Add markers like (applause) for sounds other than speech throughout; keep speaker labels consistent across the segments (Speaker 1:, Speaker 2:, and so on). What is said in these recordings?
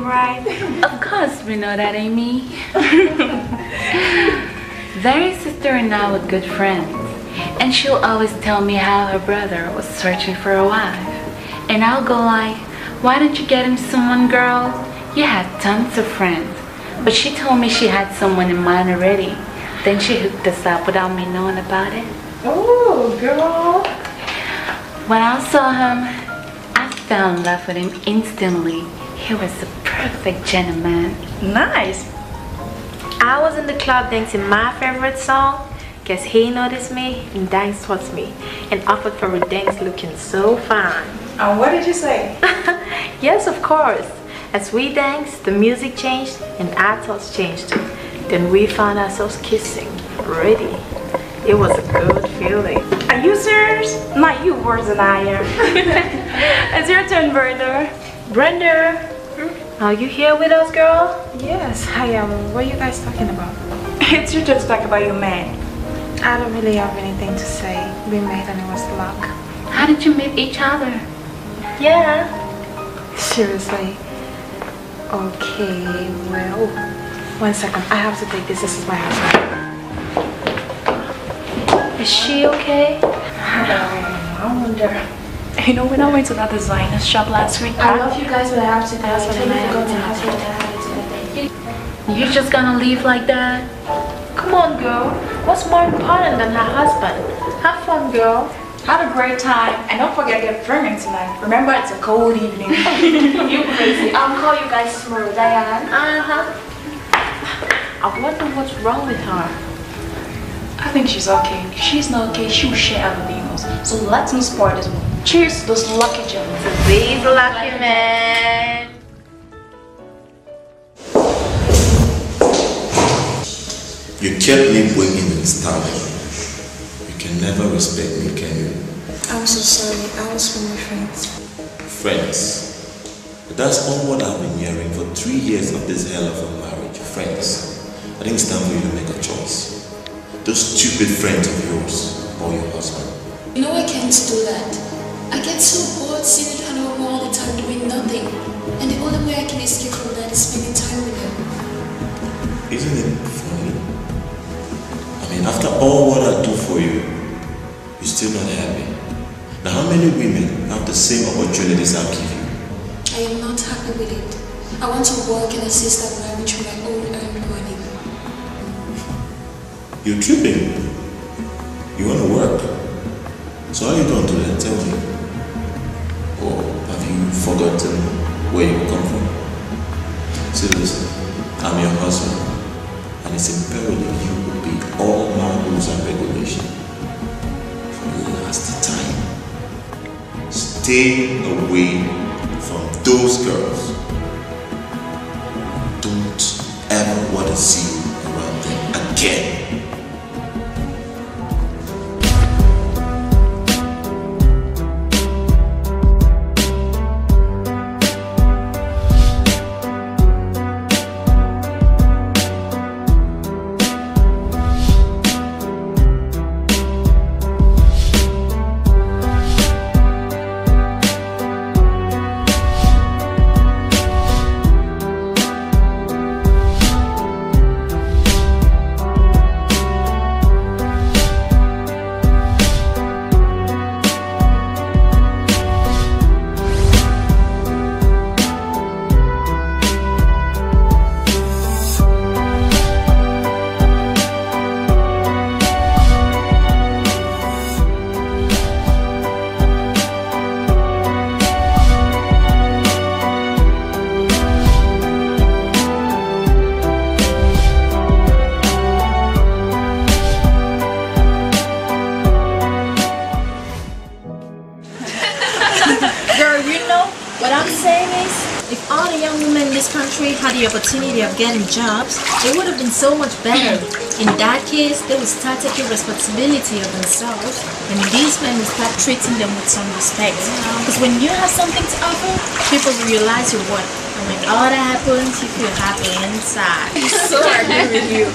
Speaker 1: them, right? (laughs)
Speaker 2: Of course, we know that, Amy. (laughs) Very sister and I were good friends. And she'll always tell me how her brother was searching for a wife. And I'll go like, why don't you get him someone, girl? You had tons of friends. But she told me she had someone in mind already. Then she hooked us up without me knowing about it.
Speaker 1: Oh, girl.
Speaker 2: When I saw him, I fell in love with him instantly. He was the perfect gentleman.
Speaker 1: Nice. I was in the club dancing my favorite song. Guess he noticed me and danced towards me and offered for a dance looking so fine.
Speaker 3: And what did you say? (laughs)
Speaker 1: yes, of course. As we danced, the music changed and our thoughts changed. Then we found ourselves kissing, ready. It was a good feeling.
Speaker 3: Are you serious? Not you worse than I am. (laughs) (laughs) it's your turn, Brenda.
Speaker 1: Brenda, are you here with us, girl?
Speaker 3: Yes, I am. What are you guys talking about? (laughs) it's your turn to talk about your man. I don't really have anything to say. We met and it was luck.
Speaker 2: How did you meet each other?
Speaker 1: Yeah.
Speaker 3: Seriously. Okay, well, one second. I have to take this. This is my husband.
Speaker 1: Is she okay? (laughs)
Speaker 3: I wonder. (laughs)
Speaker 4: You know, when I went to that designer shop last week,
Speaker 3: I love you guys, but I have to go.
Speaker 1: That's what
Speaker 3: I
Speaker 1: meant.
Speaker 3: forgot to have you today.
Speaker 2: You just gonna leave like that?
Speaker 1: Come on, girl. What's more important than her husband? Have fun, girl.
Speaker 3: Had a great time. And don't forget to get filming tonight. Remember, it's a cold evening. (laughs) (laughs)
Speaker 1: you crazy. I'll call you guys tomorrow, Diane. Uh-huh. I wonder what's wrong with her.
Speaker 4: I think she's okay. If she's not okay, she'll share other demons. So let's not spoil this one. Cheers to those lucky gentlemen.
Speaker 1: These lucky men.
Speaker 5: You kept me waiting and starving. You can never respect me, can you?
Speaker 6: I'm so sorry. I was with my friends.
Speaker 5: Friends. That's all what I've been hearing for three years of this hell of a marriage. Friends. I think it's time for you to make a choice. Those stupid friends of yours or your husband.
Speaker 6: You know I can't do that. I get so bored sitting at home all the time doing nothing. And the only way I can escape from that is spending time with them.
Speaker 5: Isn't it funny? I mean, after all what I do for you, you're still not happy. Now, how many women have the same opportunities I give you?
Speaker 6: I am not happy with it. I want to work and assist that marriage with my own earned money.
Speaker 5: You're tripping. You want to work. So how you going to do that? Tell me. Or have you forgotten where you come from? Listen. I'm your husband. And it's imperative you obey all my rules and regulations. For the last time. Stay away from those girls. Don't ever want to see you around them again.
Speaker 7: Getting jobs, it would have been so much better. In that case, they would start taking responsibility of themselves, and these men will start treating them with some respect. Because when you have something to offer, people realize your worth. And when all that happens, you feel happy inside. (laughs)
Speaker 2: So I agree with you.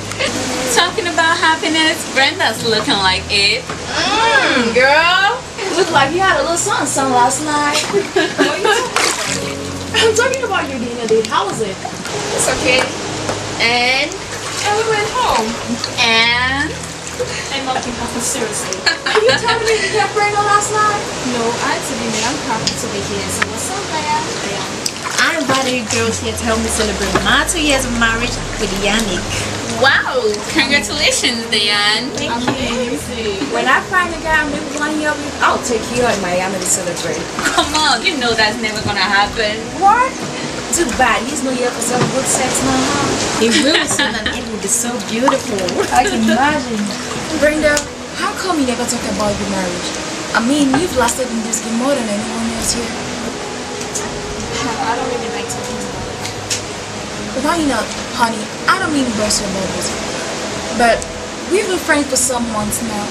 Speaker 2: Talking about happiness, Brenda's looking like it.
Speaker 7: Mm, girl, look like you had a little something, something last night. (laughs) (laughs) I'm talking about your dinner date. How was it?
Speaker 8: It's okay.
Speaker 7: And
Speaker 8: And we went home.
Speaker 7: and
Speaker 8: I'm not Papa, seriously. (laughs)
Speaker 7: are you telling me you got pregnant last night?
Speaker 8: No, I actually, I'm happy to be here. So what's up, Diane?
Speaker 7: I invited you girls here to help me celebrate my two years of marriage with Yannick.
Speaker 9: Wow! Congratulations, Diane.
Speaker 7: Thank you.
Speaker 3: When I find a guy I'm really lining up with, I'll take you out in Miami to celebrate.
Speaker 9: Come on, you know that's never gonna happen.
Speaker 3: What? Too bad. He's no here for some good sex now? (laughs)
Speaker 7: It will be soon and it will be so beautiful.
Speaker 3: I can imagine. Brenda, how come you never talk about your marriage? I mean, you've lasted in this game more than anyone else here.
Speaker 8: I don't really like talking about it.
Speaker 3: Why not, honey? I don't mean burst your bubbles. But we've been friends for some months now,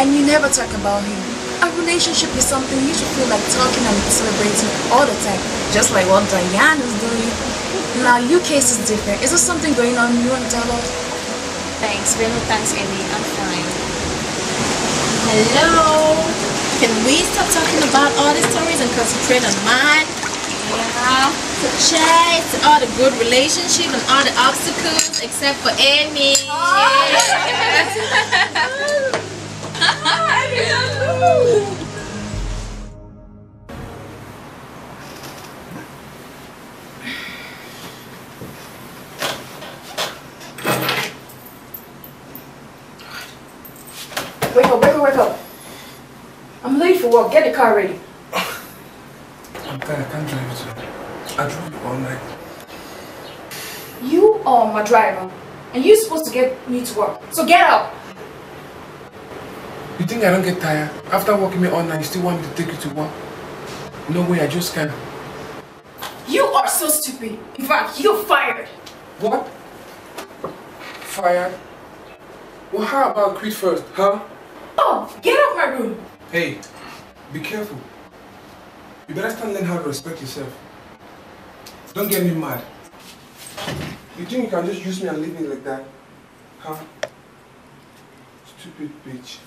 Speaker 3: and you never talk about him. A relationship is something you should feel like talking and celebrating all the time, just like what Diane is doing. Now, your case is different. Is there something going on you want to tell us?
Speaker 8: Thanks. Really, thanks, Amy. I'm fine.
Speaker 7: Hello. Can we stop talking about all these stories and concentrate on mine?
Speaker 8: Yeah.
Speaker 7: The checks, all the good relationship and all the obstacles except for Amy. Oh. (laughs) (laughs)
Speaker 3: Wake up, wake up, wake up. I'm late for work. Get the car ready.
Speaker 10: I'm tired, I can't drive today. I drove you all night.
Speaker 3: You are my driver, and you're supposed to get me to work. So get up.
Speaker 10: You think I don't get tired? After working me all night, you still want me to take you to work? No way, I just can't.
Speaker 3: You are so stupid. In fact, you're fired.
Speaker 10: What? Fired? Well, how about quit first, huh?
Speaker 3: Oh, get out of my room.
Speaker 10: Hey, be careful. You better start learning how to respect yourself. Don't get me mad. You think you can just use me and leave me like that? Huh? Stupid bitch.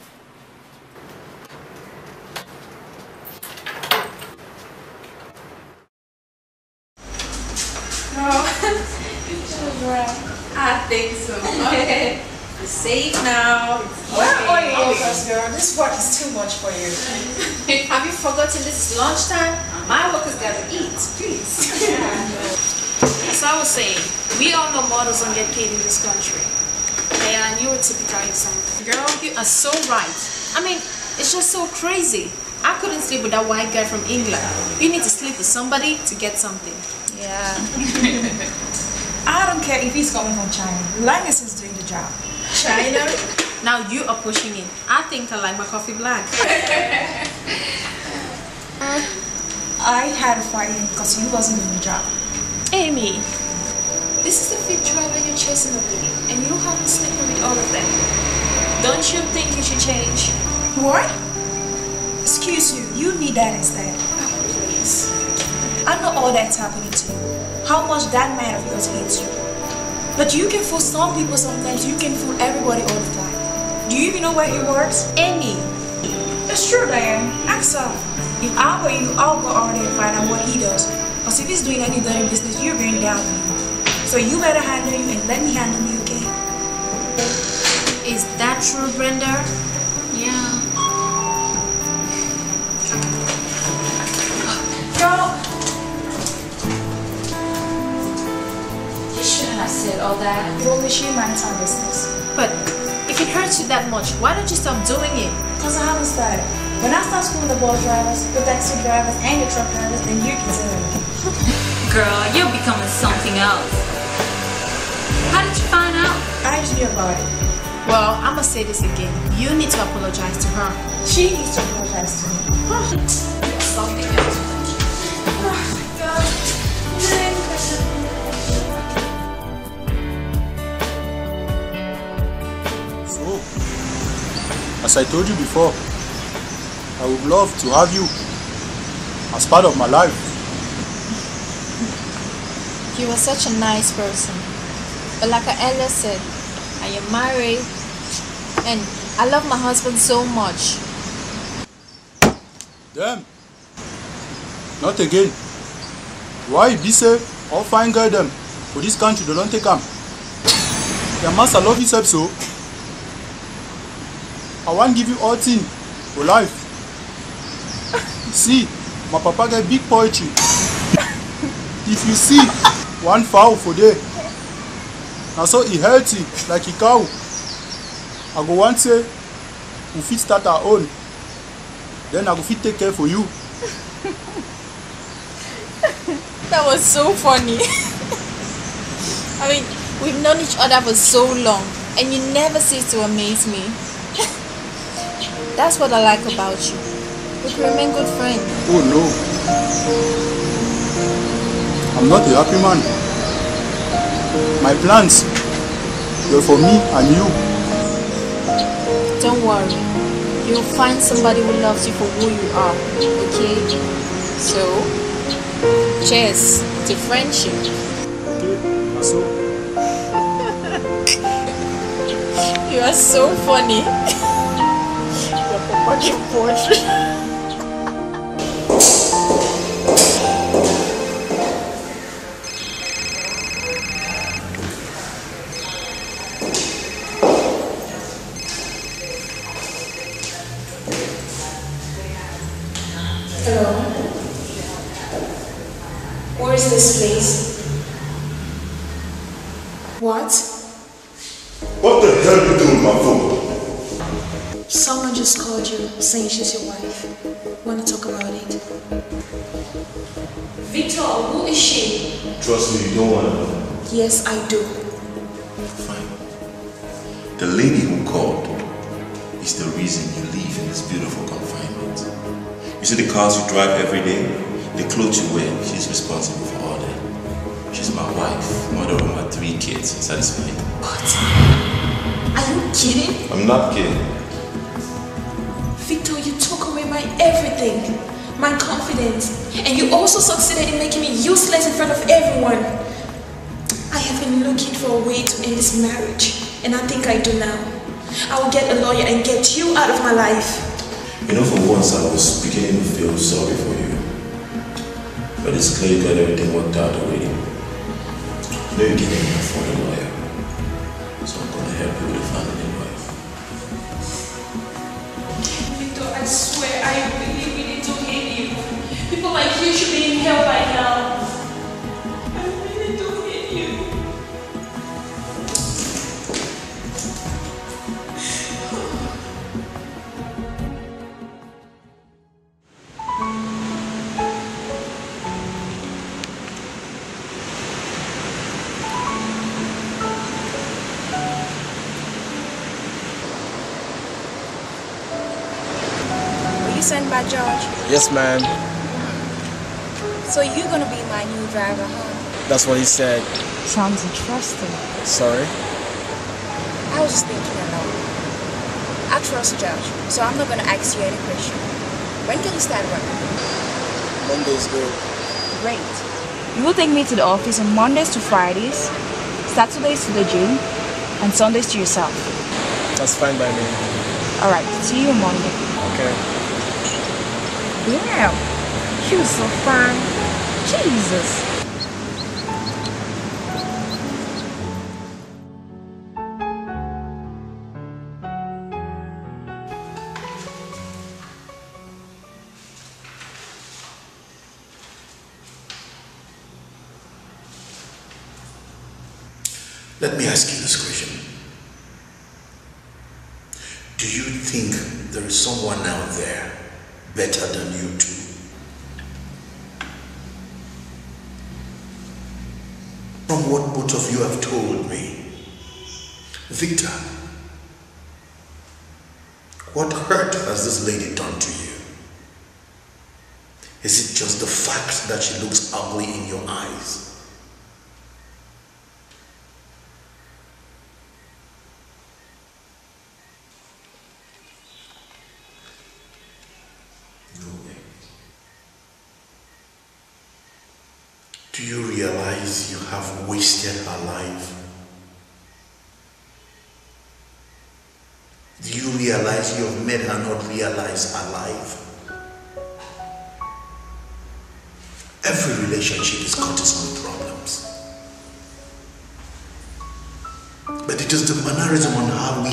Speaker 7: I think so. Okay. (laughs) You're safe now.
Speaker 3: Where are you, girl? This work is too much for you. (laughs)
Speaker 7: Have you forgotten this is lunchtime? My workers gotta eat, please. (laughs)
Speaker 8: So I was saying, we all know models don't get paid in this country. Yeah, and you were typical example.
Speaker 7: Girl, you are so right. I mean, it's just so crazy. I couldn't sleep with that white guy from England. You need to sleep with somebody to get something.
Speaker 3: Yeah. I don't care if he's coming from China. Linus is doing the job.
Speaker 7: China? (laughs) Now you are pushing it. I think I like my coffee black. (laughs)
Speaker 3: Uh, I had a fight because he wasn't doing the job.
Speaker 7: Amy,
Speaker 8: This is the fifth trial that you're chasing a lady, and you haven't sleeping with all of them. Don't you think you should change?
Speaker 3: What? Excuse you, you need that instead.
Speaker 8: Oh, please.
Speaker 3: I know all that's happening to you. How much that man of yours hates you. But you can fool some people sometimes, you can fool everybody all the time. Do you even know where he works?
Speaker 7: Amy,
Speaker 3: It's true, Diane. Ask her. If I were you, I'll go out there and find out what he does. Because if he's doing any dirty business, you're going down with him. So you better handle you and let me handle me, okay?
Speaker 7: is that true, Brenda?
Speaker 9: Yeah.
Speaker 3: Girl,
Speaker 9: shouldn't have said all that.
Speaker 3: if only she minds her business.
Speaker 7: But if it hurts you that much, why don't you stop doing it?
Speaker 3: Because I haven't started. When I start schooling the bus drivers, the taxi drivers, and the truck drivers, then you can tell (laughs) me.
Speaker 9: Girl, you're becoming something else. How did you find out?
Speaker 3: I just knew about it.
Speaker 7: Well, I'm gonna say this again. You need to apologize to her.
Speaker 3: She needs to apologize to me. (laughs)
Speaker 7: Something else.
Speaker 11: As I told you before, I would love to have you as part of my life.
Speaker 7: You are such a nice person. But like I earlier said, I am married and I love my husband so much.
Speaker 11: Damn. Not again.
Speaker 12: Why be say all fine girl them for this country they don't take am? Their master love himself so. I want give you all thing for life. see, my papa get big poetry. if you see one fowl for there, na so e healthy like a cow. I go want say we fit start our own. Then I go fit take care for you.
Speaker 7: That was so funny. (laughs) I mean, we've known each other for so long, and you never cease to amaze me. That's what I like about you. We can remain good friends.
Speaker 12: Oh no. I'm not a happy man. My plans were for me and you.
Speaker 7: Don't worry. You'll find somebody who loves you for who you are. Okay? So, cheers to friendship.
Speaker 12: Okay, so (laughs)
Speaker 7: You are so funny. (laughs) Your papa give poetry.
Speaker 3: Victor, who is she?
Speaker 5: Trust me, you don't want to know.
Speaker 3: Yes, I do.
Speaker 5: Fine. The lady who called is the reason you live in this beautiful confinement. You see the cars you drive every day, the clothes you wear, she's responsible for all that. She's my wife, mother of my three kids. Satisfied?
Speaker 3: What? Are you kidding?
Speaker 5: I'm not kidding.
Speaker 3: Victor, you took away my everything, my confidence, and you also succeeded in making me useless in front of everyone. I have been looking for a way to end this marriage, and I think I do now. I will get a lawyer and get you out of my life.
Speaker 5: You know, for once I was beginning to feel sorry for you. But it's clear you got everything worked out already. You know you can afford a lawyer. So I'm gonna help you with the family life.
Speaker 3: Victor, I swear I really, like you should be in hell by now. I really do hate you.
Speaker 7: You sent by George?
Speaker 13: Yes, ma'am.
Speaker 7: So you're gonna be my new driver, huh?
Speaker 13: That's what he said.
Speaker 7: Sounds interesting.
Speaker 13: Sorry.
Speaker 7: I was just thinking alone. I trust George, so I'm not gonna ask you any question. When can you start work?
Speaker 13: Monday's good.
Speaker 7: Great. You will take me to the office on Mondays to Fridays, Saturdays to the gym, and Sundays to yourself.
Speaker 13: That's fine by me.
Speaker 7: Alright, see you on Monday.
Speaker 13: Okay.
Speaker 7: Damn, she was so fine. Jesus.
Speaker 5: Let me ask you this question. Do you think there is someone out there better than you two? From what both of you have told me, Victor, what hurt has this lady done to you? Is it just the fact that she looks ugly in your eyes? realize you have made her not realize her life.
Speaker 14: Every relationship is its own problems. But it is the mannerism on how we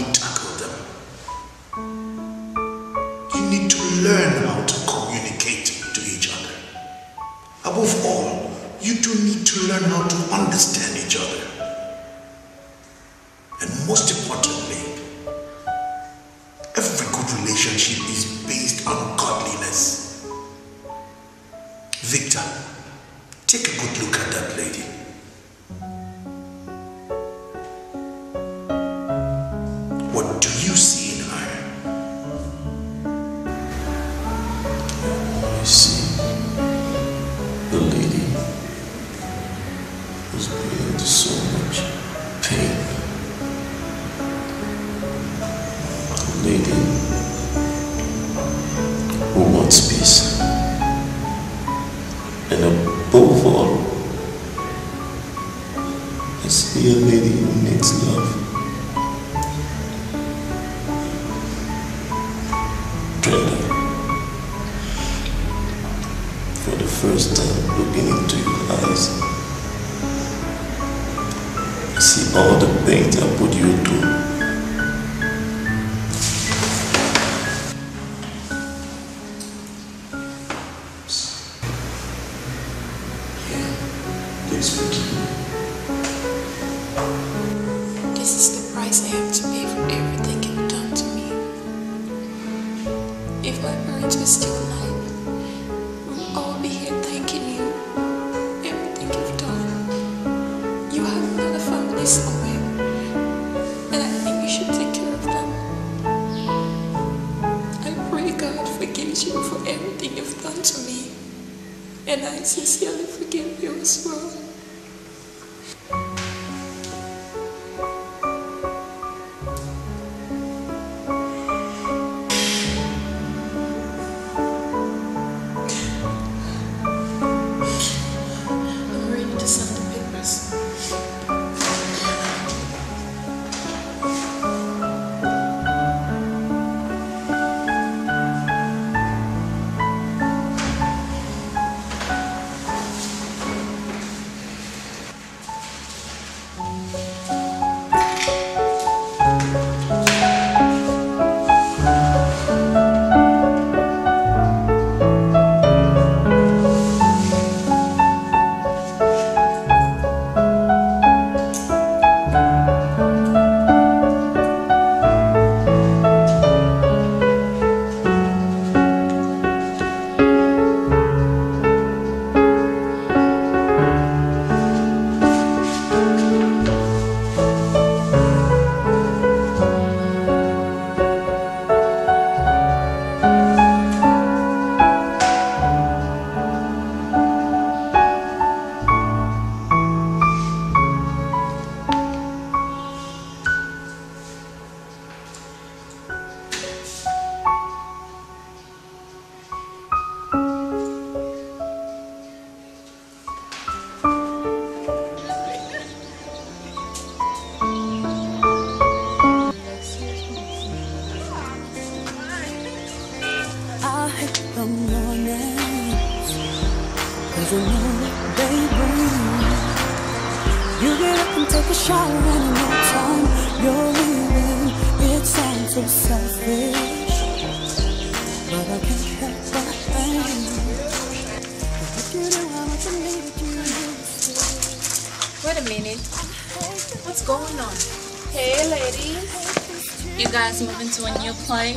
Speaker 15: place?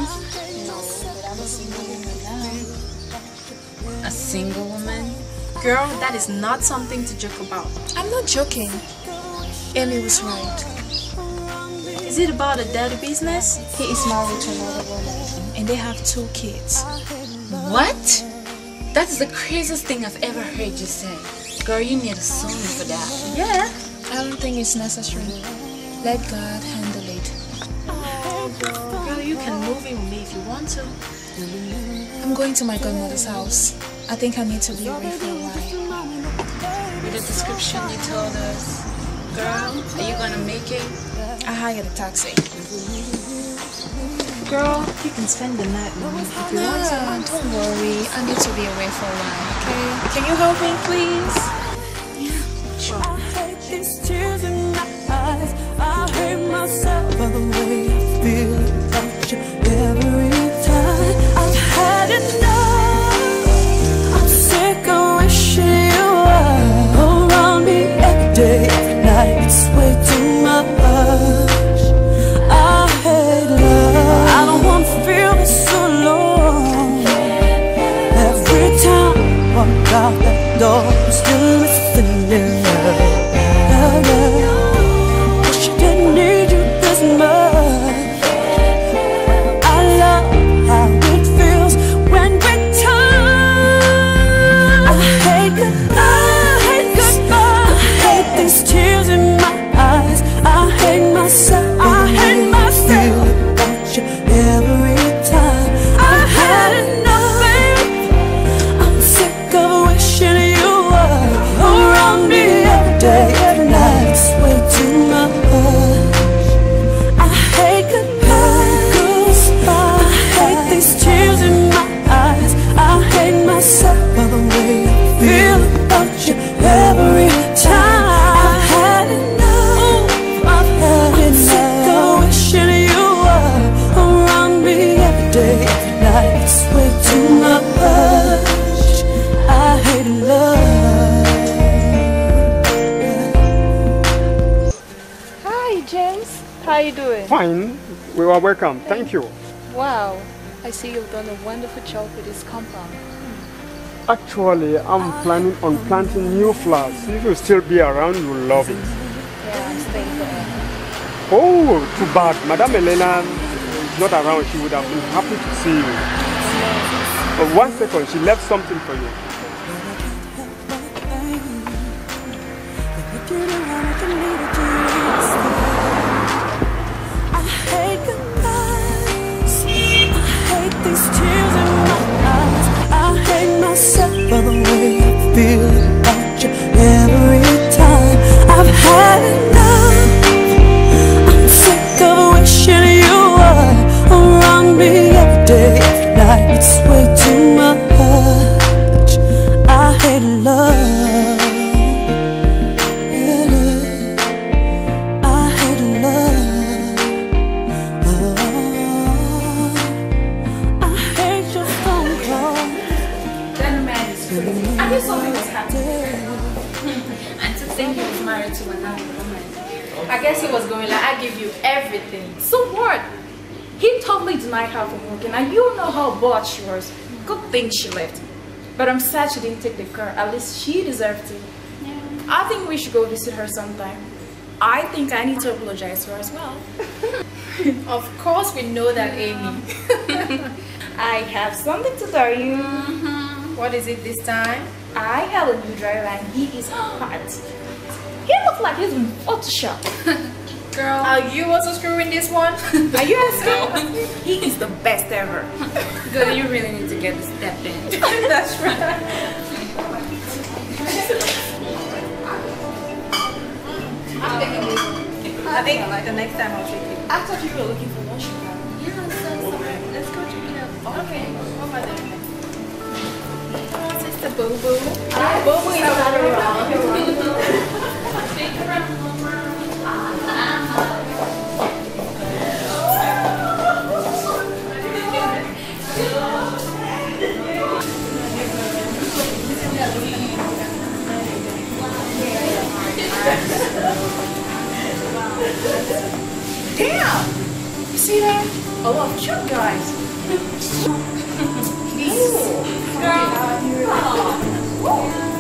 Speaker 15: A single woman
Speaker 7: Girl, that is not something to joke about.
Speaker 3: I'm not joking. Amy was right.
Speaker 7: Is it about a dead business?
Speaker 3: He is married to another woman and they have two kids.
Speaker 9: What? That is the craziest thing I've ever heard you say. Girl, you need a song for that.
Speaker 3: Yeah. I don't think it's necessary. Let God
Speaker 7: with me if you want to.
Speaker 3: I'm going to my godmother's house. I think I need to be away for a while.
Speaker 9: With the description you told us,
Speaker 3: girl, are you gonna make it?
Speaker 16: I hired a taxi.
Speaker 17: Girl, you can spend the night with me if you
Speaker 16: no,
Speaker 17: want to.
Speaker 16: Don't worry, I need to be away for a while, okay? Can you help me, please?
Speaker 18: Welcome. Thank you.
Speaker 19: Wow. I see you've done a wonderful job with this compound.
Speaker 18: Actually, I'm planning on planting new flowers. If you still be around, you'll love it.
Speaker 19: Yeah, I'm staying there.
Speaker 18: Oh, too bad. Madame Elena is not around. She would have been happy to see you. But one second, she left something for you.
Speaker 3: Thing she left. But I'm sad she didn't take the car. At least she deserved it. I think we should go visit her sometime. I think I need to apologize to her as well. (laughs)
Speaker 7: of course we know that, Amy. (laughs)
Speaker 3: I have something to tell you. Mm-hmm.
Speaker 7: What is it this time?
Speaker 3: I have a new driver and he is hot. He looks like he's been Photoshop. (laughs)
Speaker 7: Girl, are you also screwing this one? (laughs)
Speaker 3: Are you asking? he is the best ever. (laughs)
Speaker 9: Good, you really need to get this step in.
Speaker 7: That's right. I think like the next time I'll take it.
Speaker 3: I thought you were looking for washing powder.
Speaker 7: Yeah, so, let's go check it out. Okay, what about that? Oh, sister Boo Boo. Ah, Boo Boo is not (laughs)
Speaker 3: Damn! You see that? A lot of cute guys. (laughs)
Speaker 2: Please.
Speaker 9: Girl. Girl.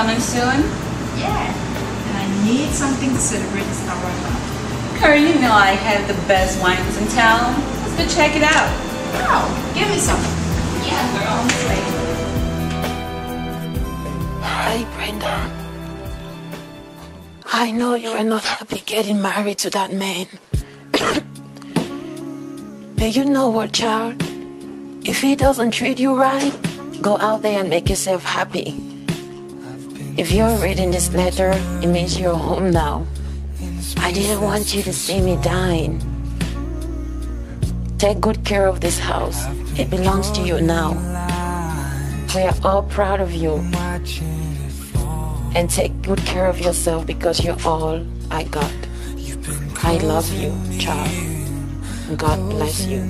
Speaker 9: Coming soon?
Speaker 2: Yeah. And I need something to celebrate this Tawarka.
Speaker 9: Girl, you know I have the best wines in town. Let's go check it out.
Speaker 2: Oh, give me some.
Speaker 9: Yeah, girl.
Speaker 8: Hi, Brenda. I know you are not happy getting married to that man. (coughs) but you know what, child? If he doesn't treat you right, go out there and make yourself happy. If you're reading this letter, it means you're home now. I didn't want you to see me dying. Take good care of this house. It belongs to you now. We are all proud of you. And take good care of yourself because you're all I got. I love you, child. God bless you.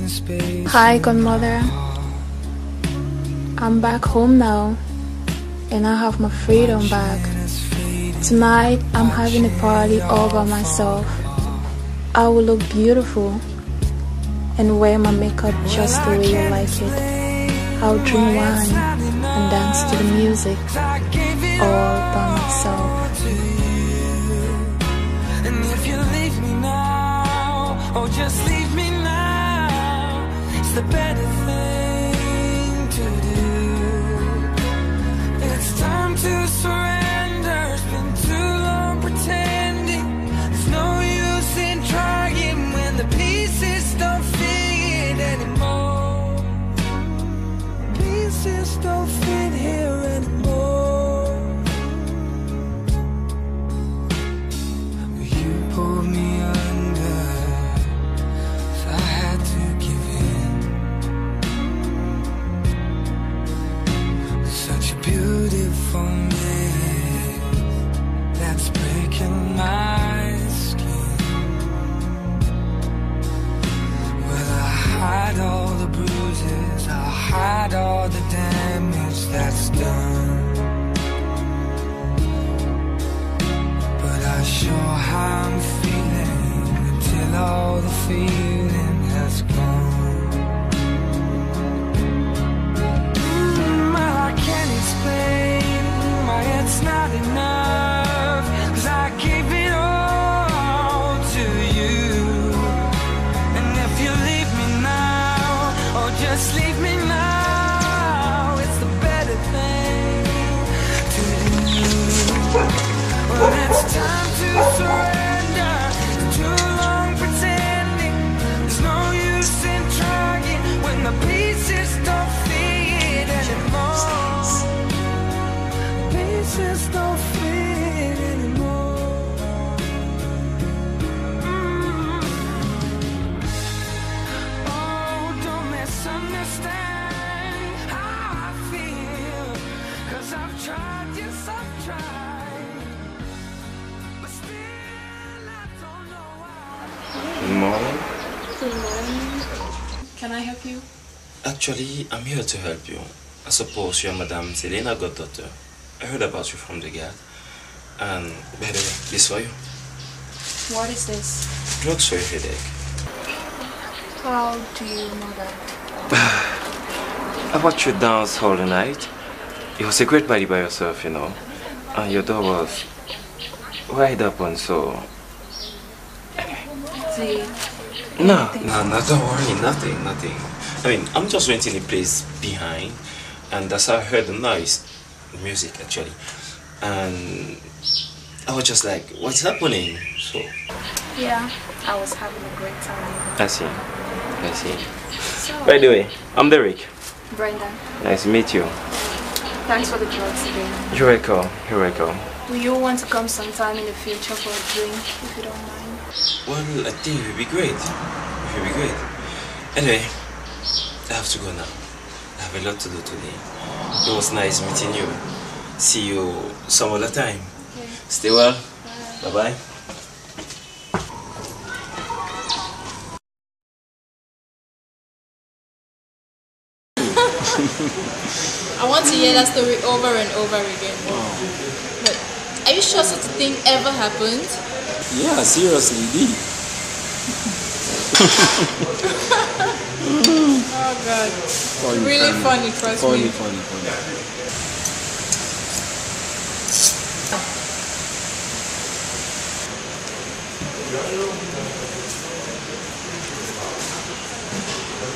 Speaker 20: Hi, godmother. I'm back home now, and I have my freedom back. Tonight, I'm having a party all by myself. I will look beautiful and wear my makeup just the way you like it. I'll drink wine and dance to the music all by myself.
Speaker 21: And if you leave me now, or just leave me now, it's the better thing Pieces don't fit here anymore. Done. But I sure I'm feeling until all the feeling I
Speaker 3: help you?
Speaker 22: Actually, I'm here to help you. I suppose you're Madame Selena goddaughter. I heard about you from the guard. And by the way, this for you.
Speaker 3: What is this?
Speaker 22: Drugs for your headache.
Speaker 3: How do you know that? (sighs)
Speaker 22: I watched you dance all the night. It was a great party by yourself, you know. And your door was wide open, so.
Speaker 3: See,
Speaker 22: No, no, no, don't worry, nothing, nothing. I mean, I'm just renting a place behind, and that's how I heard the noise, music actually. And I was just like, what's happening? So,
Speaker 3: yeah, I was having a great time.
Speaker 22: I see, I see.
Speaker 3: So,
Speaker 22: By the way, I'm Derek.
Speaker 3: Brenda,
Speaker 22: Nice to meet you.
Speaker 3: thanks for the drugs again.
Speaker 22: You're welcome, you're welcome.
Speaker 3: Do you want to come sometime in the future for a drink, if you don't mind?
Speaker 22: Well, I think it would be great. It would be great. Anyway, I have to go now. I have a lot to do today. It was nice meeting you. See you some other time. Stay well. Bye bye. (laughs)
Speaker 7: I want to hear that story over and over again. But are you sure such a thing ever happened?
Speaker 23: Yeah, seriously, it
Speaker 7: oh god.
Speaker 23: Funny,
Speaker 7: really
Speaker 23: funny.
Speaker 7: funny, trust
Speaker 23: Funny,
Speaker 7: me.
Speaker 23: funny, funny.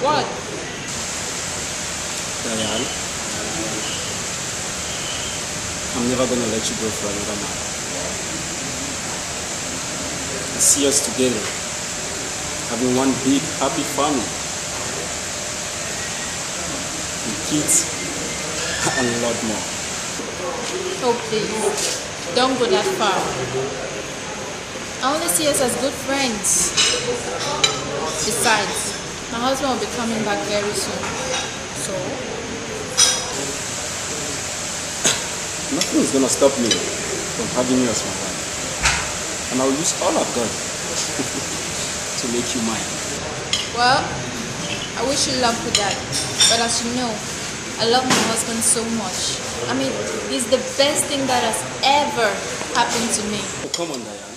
Speaker 7: What?
Speaker 23: Diane, I'm never gonna let you go for another man. See us together, having one big happy family. With kids (laughs) and a lot more.
Speaker 7: Oh please. Don't go that far. I only see us as good friends. Besides, my husband will be coming back very soon. So
Speaker 23: Nothing is gonna stop me from having you as my wife. And I'll use all I've got (laughs) to make you mine.
Speaker 7: Well, I wish you luck with that. But as you know, I love my husband so much. I mean, he's the best thing that has ever happened to me.
Speaker 23: Oh, come on, Diane.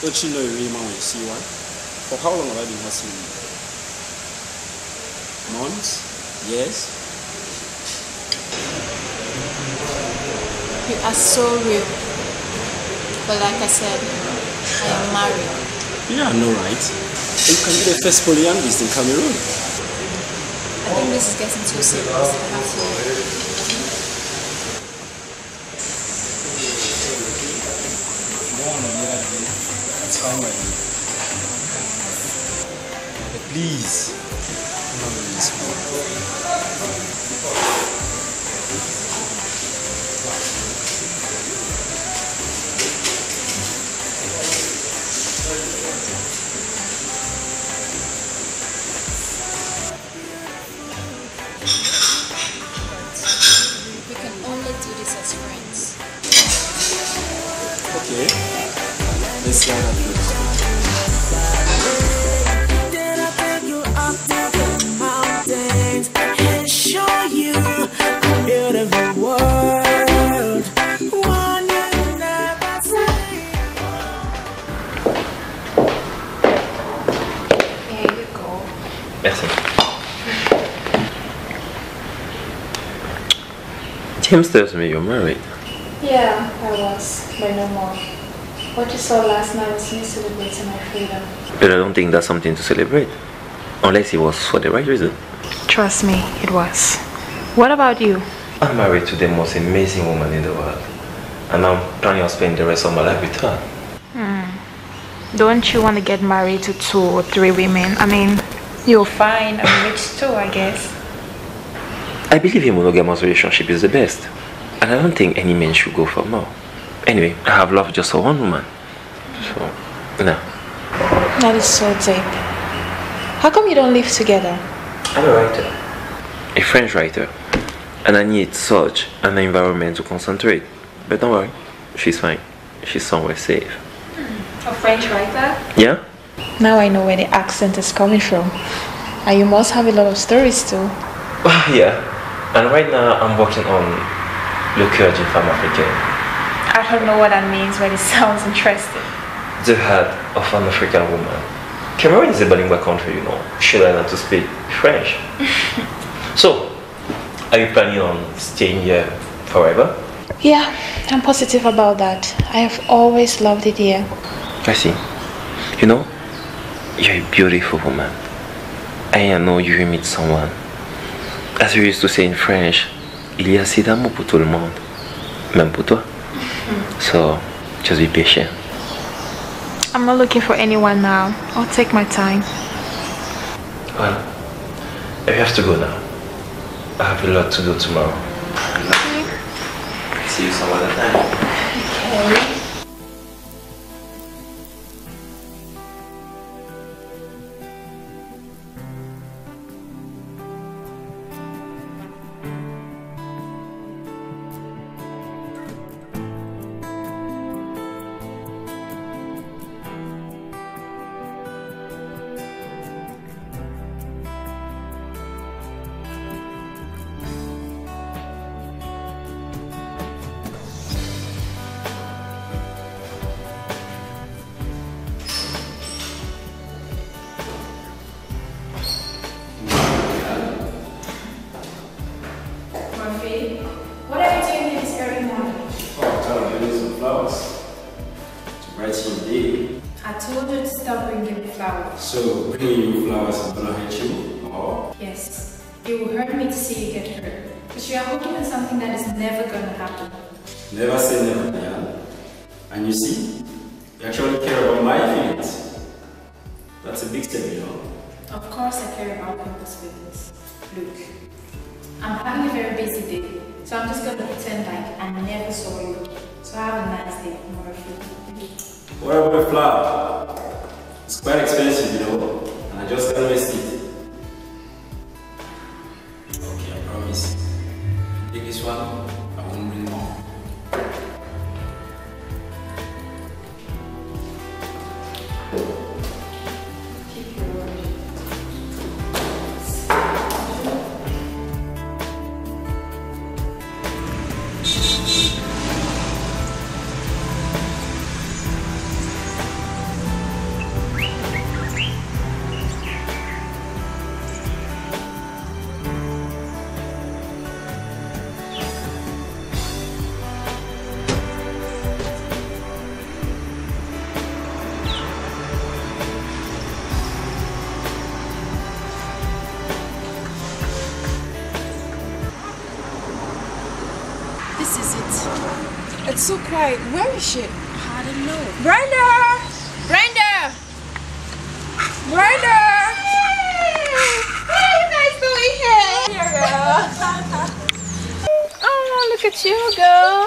Speaker 23: Don't you know a real man when you see one? For how long have I been hustling you? Months? Years?
Speaker 7: You are so real. But like I said, I am married.
Speaker 23: Yeah, I know, right? You can be the first polyandrist in Cameroon.
Speaker 7: I think this is getting too serious. I have to.
Speaker 23: It's fine by me. Please, don't
Speaker 7: friends.
Speaker 23: Okay. Let's slide out
Speaker 22: James tells me you're married.
Speaker 19: Yeah, I was, but no more. What you saw last night was me celebrating my freedom.
Speaker 22: But I don't think that's something to celebrate. Unless it was for the right reason.
Speaker 19: Trust me, it was. What about you?
Speaker 22: I'm married to the most amazing woman in the world. And I'm planning on spending the rest of my life with her.
Speaker 19: Hmm. Don't you want to get married to two or three women? I mean, you're fine. I'm rich too, I guess.
Speaker 22: I believe a monogamous relationship is the best. And I don't think any man should go for more. Anyway, I have love just for one woman. So, no.
Speaker 19: That is so deep. How come you don't live together?
Speaker 22: I'm a writer. A French writer.
Speaker 24: And I need such an environment to concentrate. But don't worry, she's fine. She's somewhere safe. Hmm.
Speaker 23: A French writer?
Speaker 24: Yeah?
Speaker 19: Now I know where the accent is coming from. And you must have a lot of stories too. (sighs)
Speaker 24: yeah. And right now I'm working on Le Cœur d'une femme africaine.
Speaker 23: I don't know what that means, but it sounds interesting.
Speaker 24: The heart of an African woman. Cameroon is a bilingual country, you know. She learned to speak French. (laughs) so, are you planning on staying here forever?
Speaker 19: Yeah, I'm positive about that. I have always loved it here.
Speaker 24: I see. You know, you're a beautiful woman. I know you will meet someone. As we used to say in French, il y a assez d'amour pour tout le monde, même pour toi. Mm-hmm. So, just be patient.
Speaker 19: I'm not looking for anyone now. I'll take my time.
Speaker 24: Well, I have to go now. I have a lot to do tomorrow. See you some other time.
Speaker 23: Okay.
Speaker 25: So
Speaker 26: quiet. Where is she? I don't know.
Speaker 3: Brenda! Brenda! Brenda!
Speaker 26: Hey, nice to meet you. Here, girl. (laughs)
Speaker 23: Oh, look at you, girl.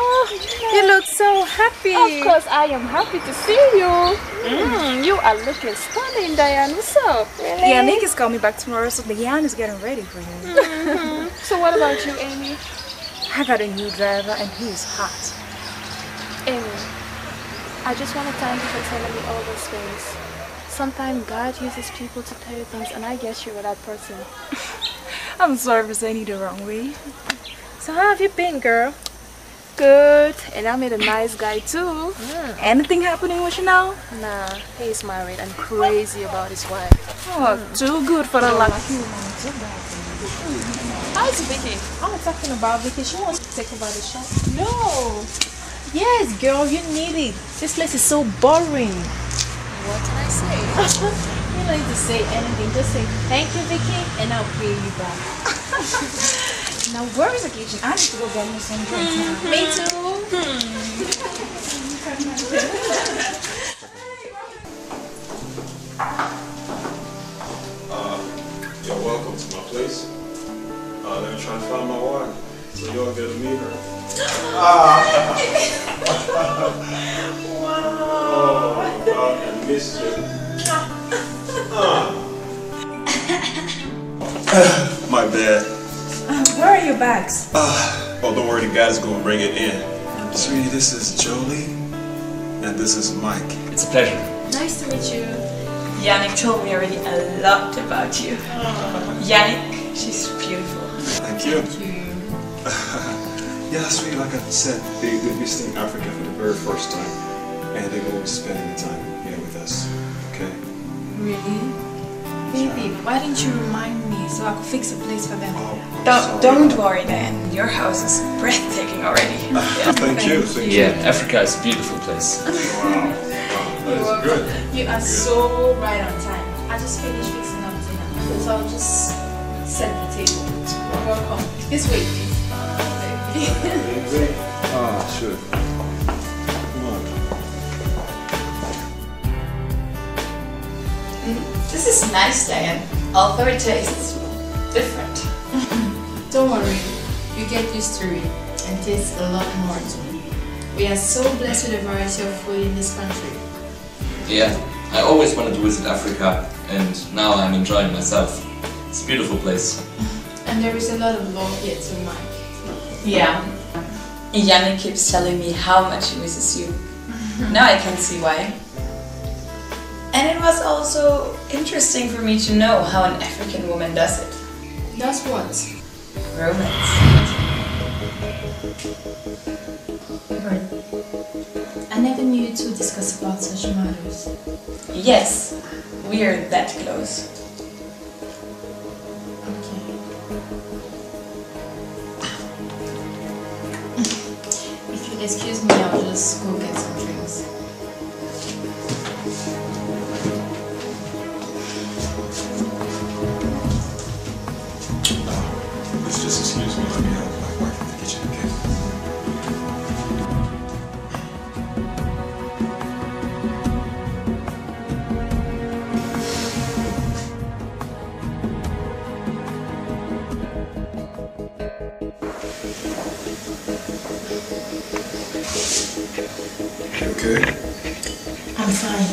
Speaker 23: You look so happy.
Speaker 27: Of course, I am happy to see you. Mm, you are looking stunning, Diane. What's up? Really?
Speaker 3: Yeah, Nick is coming back tomorrow, so Diane is getting ready for him.
Speaker 27: Mhm. So what about you, Amy? (laughs)
Speaker 3: I got a new driver and he is hot.
Speaker 19: Amy, I just want to thank you for telling me all those things. Sometimes God uses people to tell you things, and I guess you were that person. (laughs)
Speaker 3: I'm sorry for saying you the wrong way.
Speaker 19: So how have you been, girl? Good, and I met a nice guy too. Mm.
Speaker 3: Anything happening with you now?
Speaker 19: Nah, he's married and crazy about his wife.
Speaker 3: Oh, mm. too good for the oh, luck.
Speaker 7: How's Vicky? I'm talking about Vicky. She wants to take over the shop. No. Yes, girl, you need it. This place is so boring.
Speaker 19: What can I say? (laughs)
Speaker 7: you don't need to say anything. Just say thank you, Vicky, and I'll pay you back. (laughs)
Speaker 3: now, where is the kitchen? I need to go get me some drinks now.
Speaker 7: Me too. (laughs)
Speaker 28: Uh, you're welcome to my place. Uh, let me try and find my wife so y'all get to meet her. Ah. Oh, God, I missed you. Ah. my bad.
Speaker 3: Where are your bags?
Speaker 28: Ah, oh, don't worry, the guy's gonna bring it in. Sweetie, this is Jolie, and this is Mike.
Speaker 29: It's a pleasure.
Speaker 30: Nice to meet you.
Speaker 31: Yannick told me already a lot about you. (laughs) Yannick, she's beautiful.
Speaker 28: Thank you. (laughs) yeah, sweetie, like I said, they, they're visiting Africa for the very first time, and they're going to be spending the time here with us. Okay?
Speaker 3: Really? Baby, why didn't you remind me so I could fix a place for them?
Speaker 31: Oh, don't, don't worry, then, Your house is breathtaking already. (laughs)
Speaker 28: Thank you. Thank
Speaker 29: Yeah, Africa is a beautiful place.
Speaker 3: You're welcome. You are so right on time. I just finished fixing up dinner, so I'll just set the table. Welcome. This way, please.
Speaker 28: Ah, sure. Come on.
Speaker 31: This is nice, Diane. Although it tastes different.
Speaker 3: Don't worry, you get used to it and taste a lot more too. We are so blessed with a variety of food in this country.
Speaker 22: Yeah, I always wanted to visit Africa and now I'm enjoying myself. It's a beautiful place.
Speaker 3: And there is a lot of love here too, Mike.
Speaker 31: Yeah. Yannick keeps telling me how much he misses you. (laughs) now I can see why. And it was also interesting for me to know how an African woman does it.
Speaker 3: That's what?
Speaker 31: Romance.
Speaker 3: I never knew you two discuss about such matters.
Speaker 31: Yes, we are that close.
Speaker 3: Excuse me, I'll just go get some
Speaker 28: okay?
Speaker 7: I'm fine.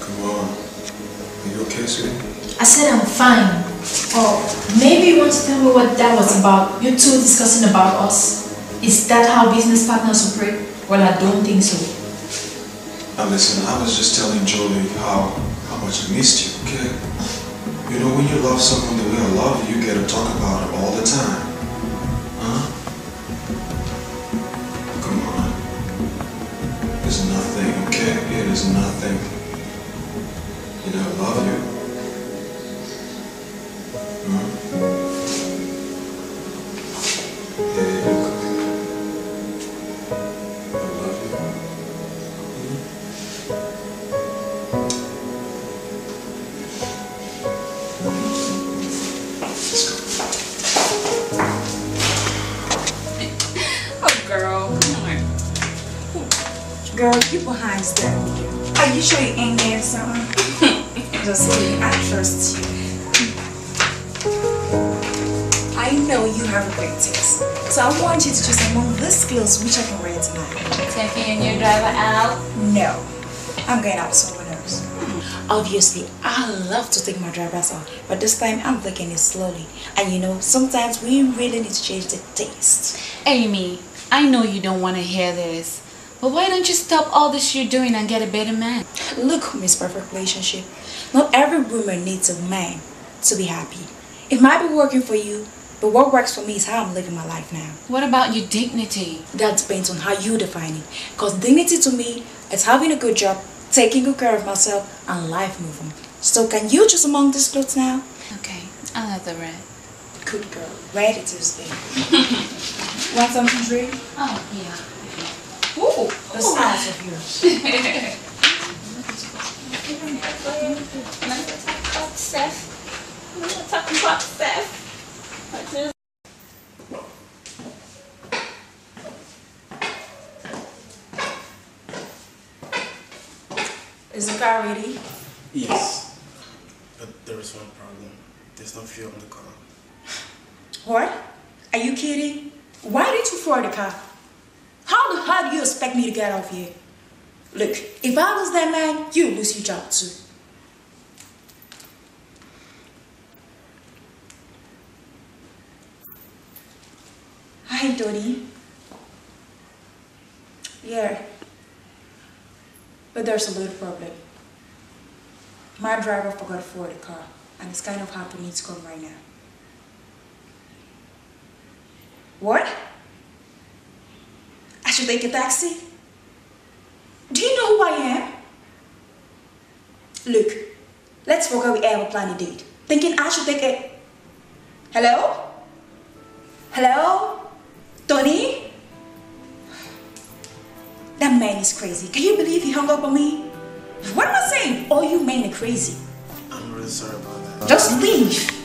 Speaker 28: Come on. Are you okay, sweetie?
Speaker 7: I said I'm fine. Oh, maybe you want to tell me what that was about. You two discussing about us. Is that how business partners operate? Well, I don't think so.
Speaker 28: Now listen, I was just telling Jolie how how much I missed you, okay? You know, when you love someone the way I love you, you get to talk about it all the time. There's nothing, okay? It is nothing. You know, I love you.
Speaker 3: I'm going out with someone else. Obviously, I love to take my drivers out, but this time I'm taking it slowly. And you know, sometimes we really need to change the taste.
Speaker 9: Amy, I know you don't want to hear this, but why don't you stop all this you're doing and get a better man?
Speaker 3: Look, Miss Perfect Relationship, not every woman needs a man to be happy. It might be working for you, but what works for me is how I'm living my life now.
Speaker 9: What about your dignity?
Speaker 3: That depends on how you define it. Because dignity to me is having a good job, taking good care of myself, and life moving. So can you choose among these clothes now?
Speaker 9: Okay, I'll have the red.
Speaker 3: Good girl. Ready to stay. Want something to drink?
Speaker 9: Oh, yeah.
Speaker 3: Ooh, this eyes of yours. (laughs)
Speaker 32: talking about Seth.
Speaker 3: Is the car ready?
Speaker 13: Yes. But there is one problem. There's no fuel in the car.
Speaker 3: What? Are you kidding? Why did you fire the car? How the hell do you expect me to get off here? Look, if I was that man, you'd lose your job too. Hi, Dodie. Yeah. But there's a little problem. My driver forgot to forward the car, and it's kind of hard for me to come right now. What? I should take a taxi? Do you know who I am? Look, let's forget we ever planned a date. Thinking I should take a... Hello? Hello? Tony? That man is crazy. Can you believe he hung up on me? What am I saying? All you men are crazy.
Speaker 13: I'm really sorry about that.
Speaker 3: Just leave.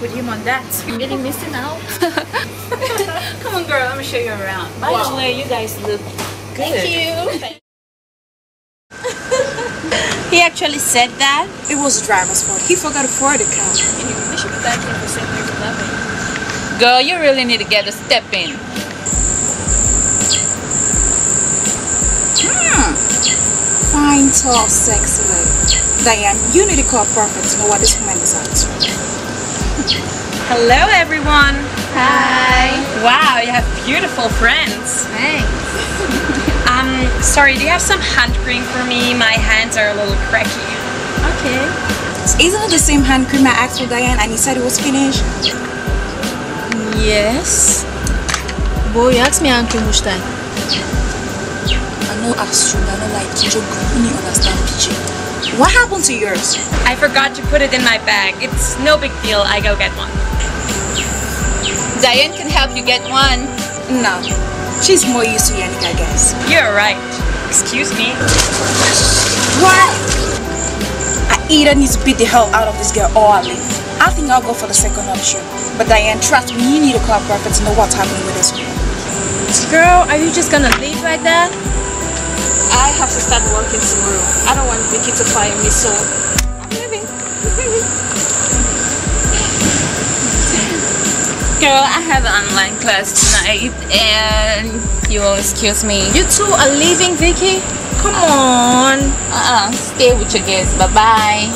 Speaker 33: Well, with him on that. You're really missing out. Come on, girl, let me show you around. By
Speaker 7: Wow.
Speaker 33: the way, you guys look good. (laughs)
Speaker 7: Thank you. (laughs) He actually said that?
Speaker 3: It was driver's fault. He forgot to forward the car.
Speaker 33: Anyway, we should be back in for September 11.
Speaker 9: Girl, you really need to get a step in.
Speaker 3: Hmm. Fine, tall, sexy lady. Diane, you need to call perfect to know what this woman is up to.
Speaker 31: Hello, everyone. Hi. Wow, you have beautiful friends. Thanks. um, sorry, do you have some hand cream for me? My hands are a little cracky.
Speaker 3: Okay. Isn't it the same hand cream I asked for Diane and he said it was finished?
Speaker 7: Yes. Boy, you asked me how to much time.
Speaker 3: I know ask you, I know like you just really understand PG. What happened to yours?
Speaker 31: I forgot to put it in my bag. It's no big deal. I go get one.
Speaker 9: Diane can help you get one.
Speaker 3: No. She's more used to Yannick, I guess.
Speaker 31: You're right. Excuse me.
Speaker 3: What? I either need to beat the hell out of this girl or I leave. I think I'll go for the second option. But Diane, trust me, you need to call Perfect to know what's happening with this woman.
Speaker 7: Girl, are you just gonna leave like that?
Speaker 3: I have to start working tomorrow. I don't want Vicky to fire me, so I'm leaving. (laughs)
Speaker 9: Girl, I have an online class tonight and you will excuse me.
Speaker 7: You two are leaving, Vicky? Come on.
Speaker 9: Uh-uh. Stay with your guests. Bye-bye.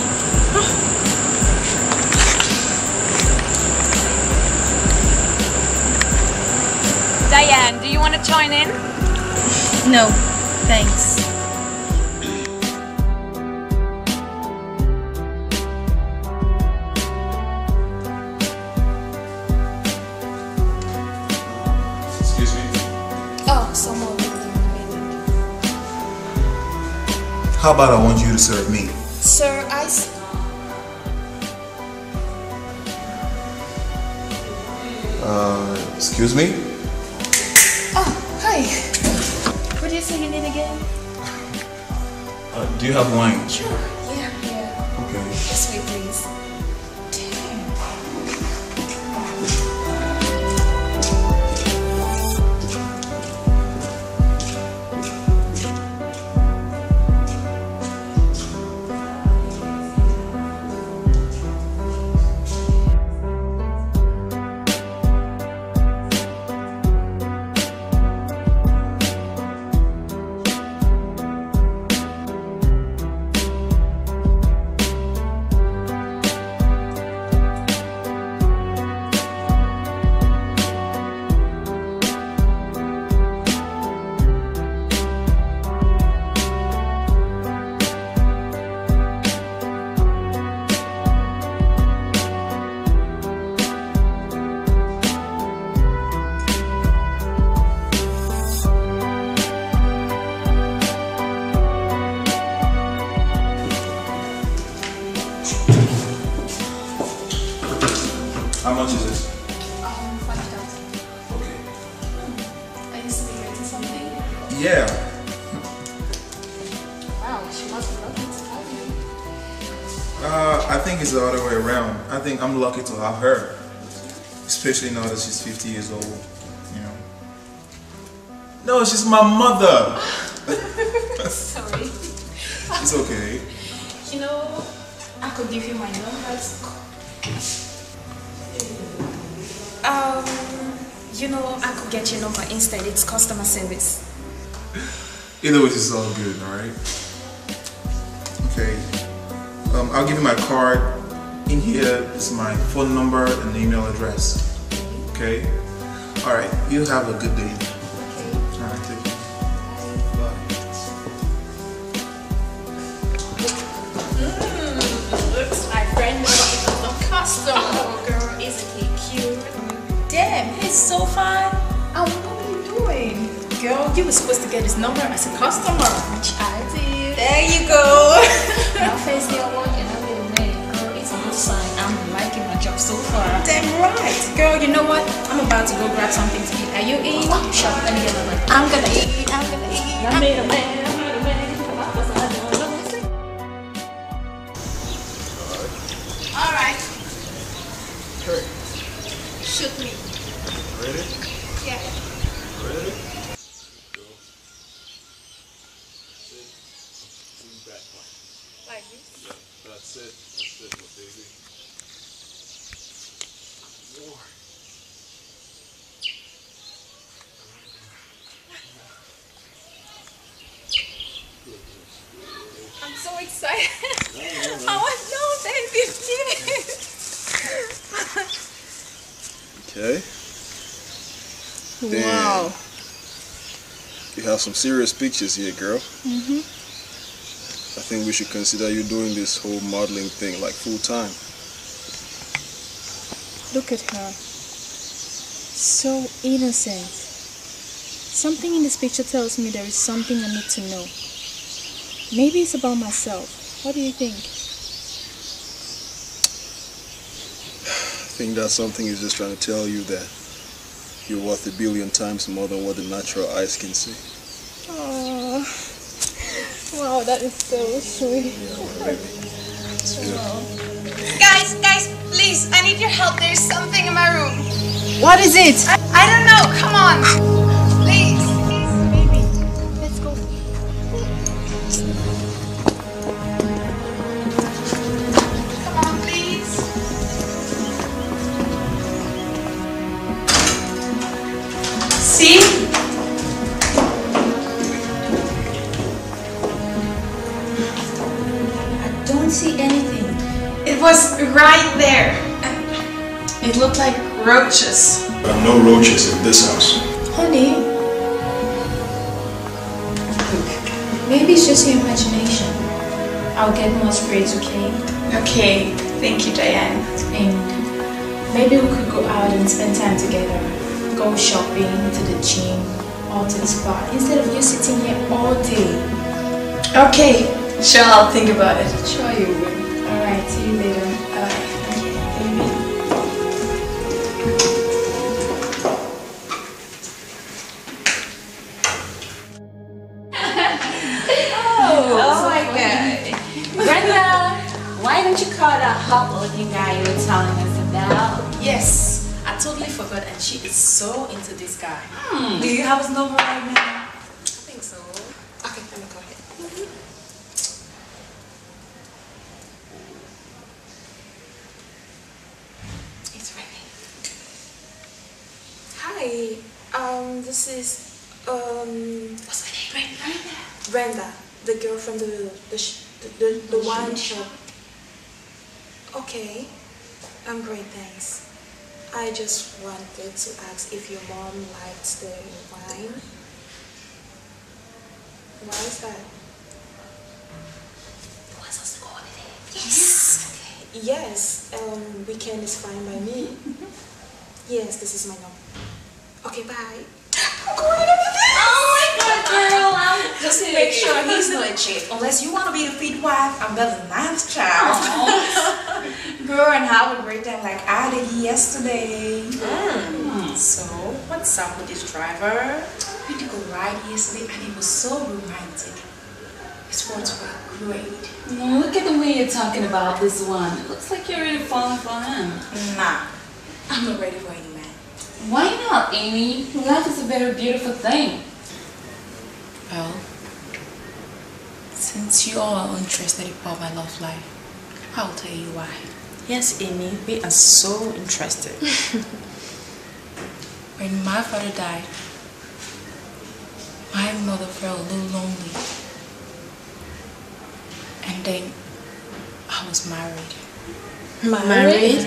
Speaker 31: Diane, do you want to join in?
Speaker 7: No, thanks.
Speaker 11: How about I want you to serve me?
Speaker 3: Sir, I.
Speaker 11: Uh, excuse me?
Speaker 3: Oh, hi. What do you say your name again?
Speaker 11: Uh, do you have wine?
Speaker 3: Sure. Lucky to have
Speaker 11: her. Especially now that she's 50 years old, you know. No, she's my mother.
Speaker 3: Sorry. (laughs)
Speaker 11: It's okay.
Speaker 3: You know, I could give you my numbers. Um, you know, I could get your number instead. It's customer service.
Speaker 11: Either way, it's all good, alright? Okay. Here is my phone number and email address. Okay? Alright, you have a good day. Alright, take care.
Speaker 3: Mm, looks like friend is the customer. Oh, girl, isn't he cute? Damn, he's so fine. Oh, what are you doing? Girl, you were supposed to get his number as a customer. Which I did. There you go. now face their you know what? I'm about to go grab something to eat. Are you eating? Sure, let me get my money. I'm gonna eat. I'm gonna eat. I made a man. I made a man. Alright. Shoot me.
Speaker 11: Ready?
Speaker 3: Yeah.
Speaker 11: Ready?
Speaker 3: Like this?
Speaker 11: That's it. That's it, my baby. More.
Speaker 3: I'm so excited. I want no baby,
Speaker 28: Okay.
Speaker 34: Wow.
Speaker 28: You have some serious pictures here, girl.
Speaker 34: Mm-hmm.
Speaker 28: I think we should consider you doing this whole modeling thing like full time.
Speaker 7: Look at her. So innocent. Something in this picture tells me there is something I need to know. Maybe it's about myself. What do you think?
Speaker 28: I think that something is just trying to tell you that you're worth a billion times more than what the natural eyes can see.
Speaker 7: Wow, that is so sweet.
Speaker 31: Guys, guys, please, I need your help. There's something in my room.
Speaker 34: What is it?
Speaker 31: I, I don't know. Come on. Roaches.
Speaker 11: There are no roaches in this house.
Speaker 3: Honey. Maybe it's just your imagination. I'll get more sprays, okay?
Speaker 31: Okay, thank you, Diane.
Speaker 3: And maybe we could go out and spend time together. Go shopping, to the gym, or to the spa, instead of you sitting here all day.
Speaker 31: Okay, sure, I'll think about it.
Speaker 3: Sure you will. This guy.
Speaker 9: Hmm. Do you have his number right now?
Speaker 3: I think so. Okay, let me go ahead. It's Remy. Hi, um, this is um. What's her name? Brenda. Brenda, the girl from the the sh- the, the, the wine shop. Okay, I'm great, thanks. I just wanted to ask if your mom likes the wine. Why is that? Yes. Okay. Yes. Um, weekend is fine by me. (laughs) yes, this is my number. Okay, bye.
Speaker 31: Girl. I'm just make sure he's not a cheat. Unless you want to be the feed wife, I'm better than Nan's child. (laughs)
Speaker 3: girl, and have a great time like I did yesterday.
Speaker 31: Mm. So, what's up with this driver?
Speaker 3: We took a ride yesterday and it was so romantic. His words were great.
Speaker 9: Look at the way you're talking about this one. It looks like you're really falling for him.
Speaker 3: Nah, I'm not ready for any man.
Speaker 9: Why not, Amy? Life is a very beautiful thing.
Speaker 3: Well, since you all are interested about my love life, I'll tell you why.
Speaker 31: Yes, Amy, we are so interested. (laughs)
Speaker 3: when my father died, my mother felt a little lonely. And then I was married.
Speaker 31: Married?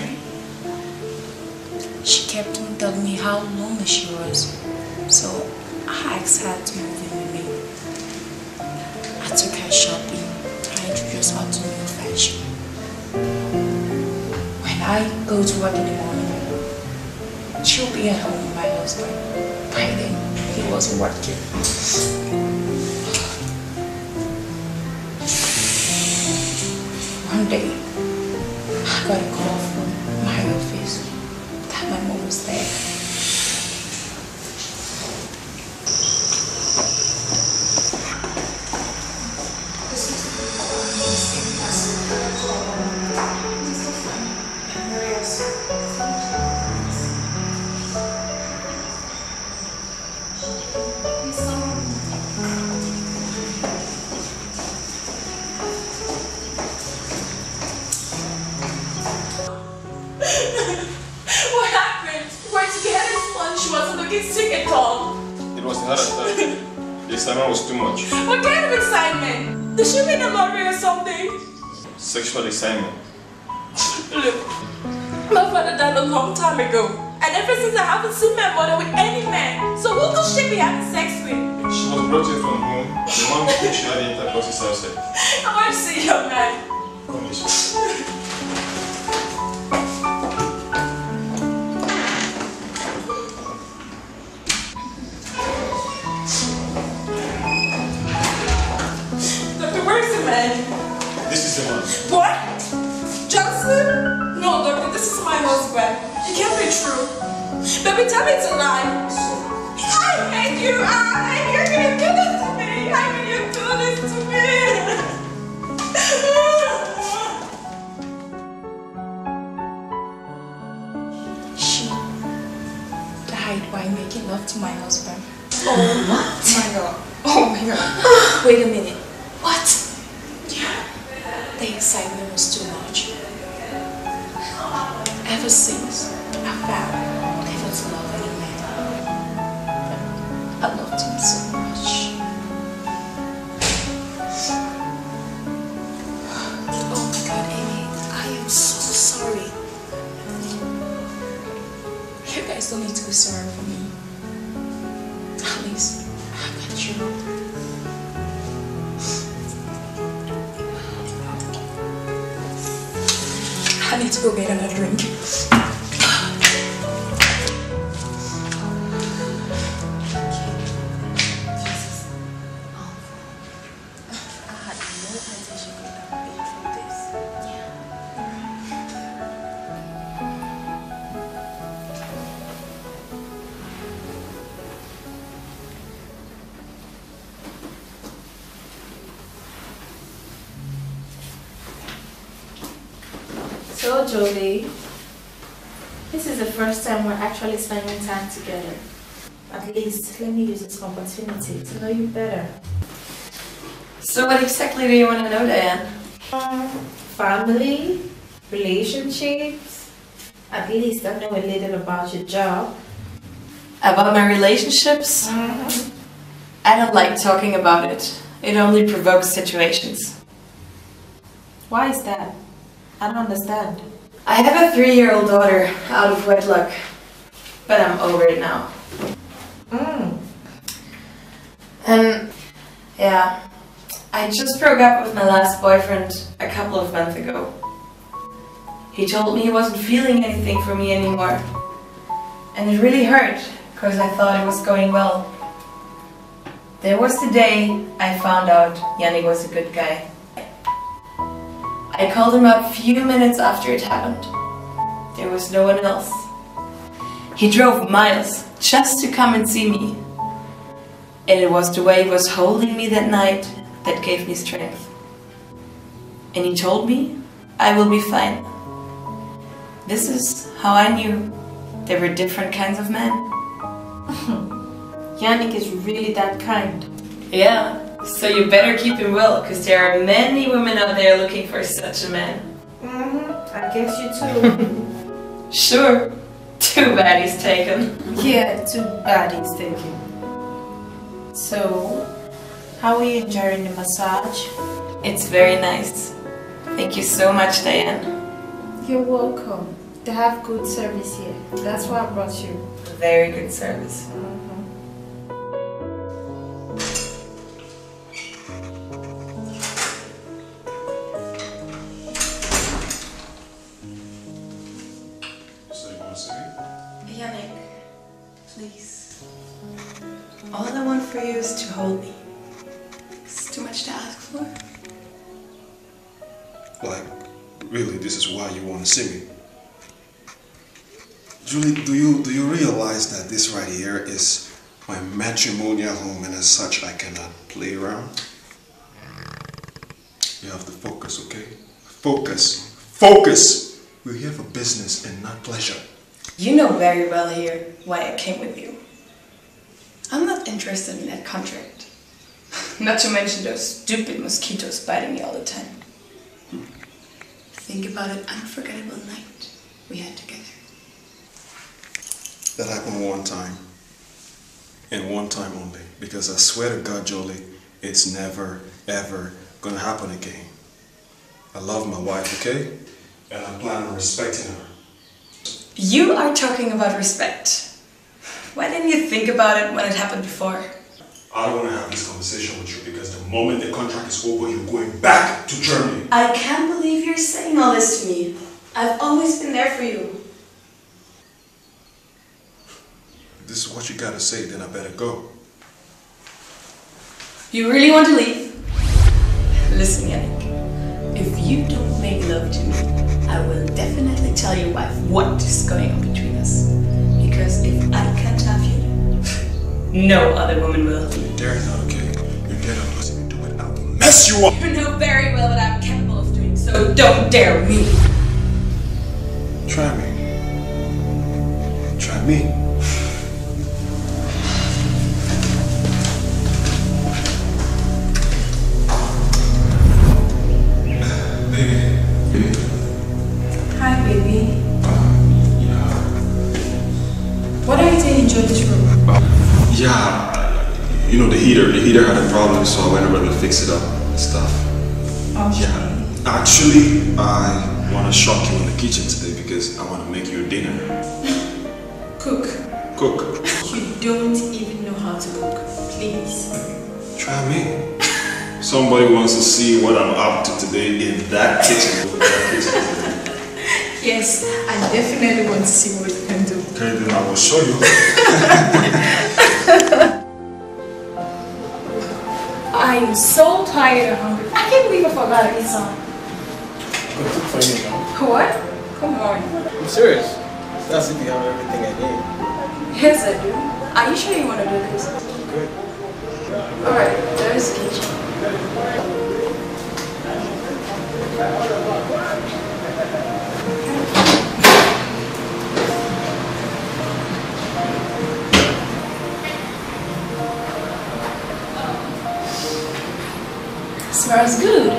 Speaker 3: She kept on telling me how lonely she was. So I asked her to move in with me. I took her shopping. I introduced her to new fashion. When I go to work in the morning, she'll be at home with my husband. By then, he wasn't working. One day, I got a call from my office that my mom was there.
Speaker 23: Excitement was too much.
Speaker 19: What kind of excitement? Did she win a lottery or something?
Speaker 23: Sexual excitement.
Speaker 19: Look, my father died a long time ago. And ever since I haven't seen my mother with any man. So who could she be having sex with?
Speaker 23: She was brought in from home. The with whom she had the intercourse outside.
Speaker 19: I want to see your man.
Speaker 23: Come this (laughs) This is the man.
Speaker 19: What? Johnson? No, doctor, this is my husband. It can't be true. Baby, tell me it's a lie. I hate you. I hate you. You're gonna do this to me. How can you do this to me?
Speaker 3: She died while making love to my husband. Oh my god. Oh my god. Wait a minute. What? Excitement was too much. Ever since, I never to love any man. I loved him so much. Oh my god, Amy. I am so sorry. You guys don't need to be sorry for me. To go get another drink.
Speaker 2: Jolie, this is the first time we're actually spending time together. At least, let me use this opportunity to know you better.
Speaker 31: So, what exactly do you want to know, Diane?
Speaker 2: Um, family, relationships. At least I know a little about your job.
Speaker 31: About my relationships? Mm -hmm. I don't like talking about it. It only provokes situations.
Speaker 2: Why is that? I don't understand.
Speaker 31: I have a three year old daughter out of wedlock, but I'm over it now.
Speaker 2: Mm.
Speaker 31: And yeah, I just broke up with my last boyfriend a couple of months ago. He told me he wasn't feeling anything for me anymore. And it really hurt, because I thought it was going well. There was the day I found out Yannick was a good guy. I called him up a few minutes after it happened. There was no one else. He drove miles just to come and see me. And it was the way he was holding me that night that gave me strength. And he told me I will be fine. This is how I knew there were different kinds of men. (laughs)
Speaker 7: Yannick is really that kind.
Speaker 31: Yeah, so you better keep him well, because there are many women out there looking for such a man.
Speaker 7: Mm-hmm. I guess you too. (laughs)
Speaker 31: Sure. Too bad he's taken.
Speaker 7: yeah, too bad he's taken. So, how are you enjoying the massage?
Speaker 31: It's very nice. Thank you so much, Diane.
Speaker 7: You're welcome. They have good service here. That's why I brought you.
Speaker 31: Very good service. For you is to hold me. It's too much to ask for.
Speaker 28: Like, really, this is why you want to see me? Julie, do you do you realize that this right here is my matrimonial home, and as such, I cannot play around? You have to focus, okay? Focus, focus. We're here for business and not pleasure.
Speaker 31: You know very well here why I came with you. I'm not interested in that contract. (laughs) Not to mention those stupid mosquitoes biting me all the time. Think about an unforgettable night we had together.
Speaker 28: That happened one time. And one time only. Because I swear to God, Jolie, it's never, ever gonna happen again. I love my wife, okay? And I plan on respecting her.
Speaker 31: You are talking about respect. Why didn't you think about it when it happened before?
Speaker 28: I don't wanna have this conversation with you because the moment the contract is over, you're going back to Germany.
Speaker 31: I can't believe you're saying all this to me. I've always been there for you.
Speaker 28: If this is what you gotta say, then I better go.
Speaker 31: You really want to leave? Listen, Yannick. If you don't make love to me, I will definitely tell your wife what is going on between us. No other woman will.
Speaker 28: You dare not, okay? You dare not listen me do it, I'll mess you up!
Speaker 31: You know very well what I'm capable of doing, so don't dare me.
Speaker 28: Try me. Try me. (sighs)
Speaker 7: Hi,
Speaker 28: Yeah, you know the heater. The heater had a problem, so I went over to fix it up and stuff. Oh. Yeah. Actually, I want to shock you in the kitchen today because I want to make you dinner. (laughs)
Speaker 7: Cook.
Speaker 28: Cook.
Speaker 7: You don't even know how to cook. Please.
Speaker 28: Try me. Somebody wants to see what I'm up to today in. That kitchen. (laughs)
Speaker 7: Yes, I definitely want to see what you can do.
Speaker 28: Okay, then I will show you. (laughs)
Speaker 3: I am so tired and hungry. I can't believe I forgot to eat some.
Speaker 13: Good cook for you now.
Speaker 3: What? Come on.
Speaker 13: I'm serious. That's if you have everything I need.
Speaker 3: Yes, I do. Are you sure you want to do this?
Speaker 13: Good.
Speaker 3: Alright, there's the kitchen. Smells good.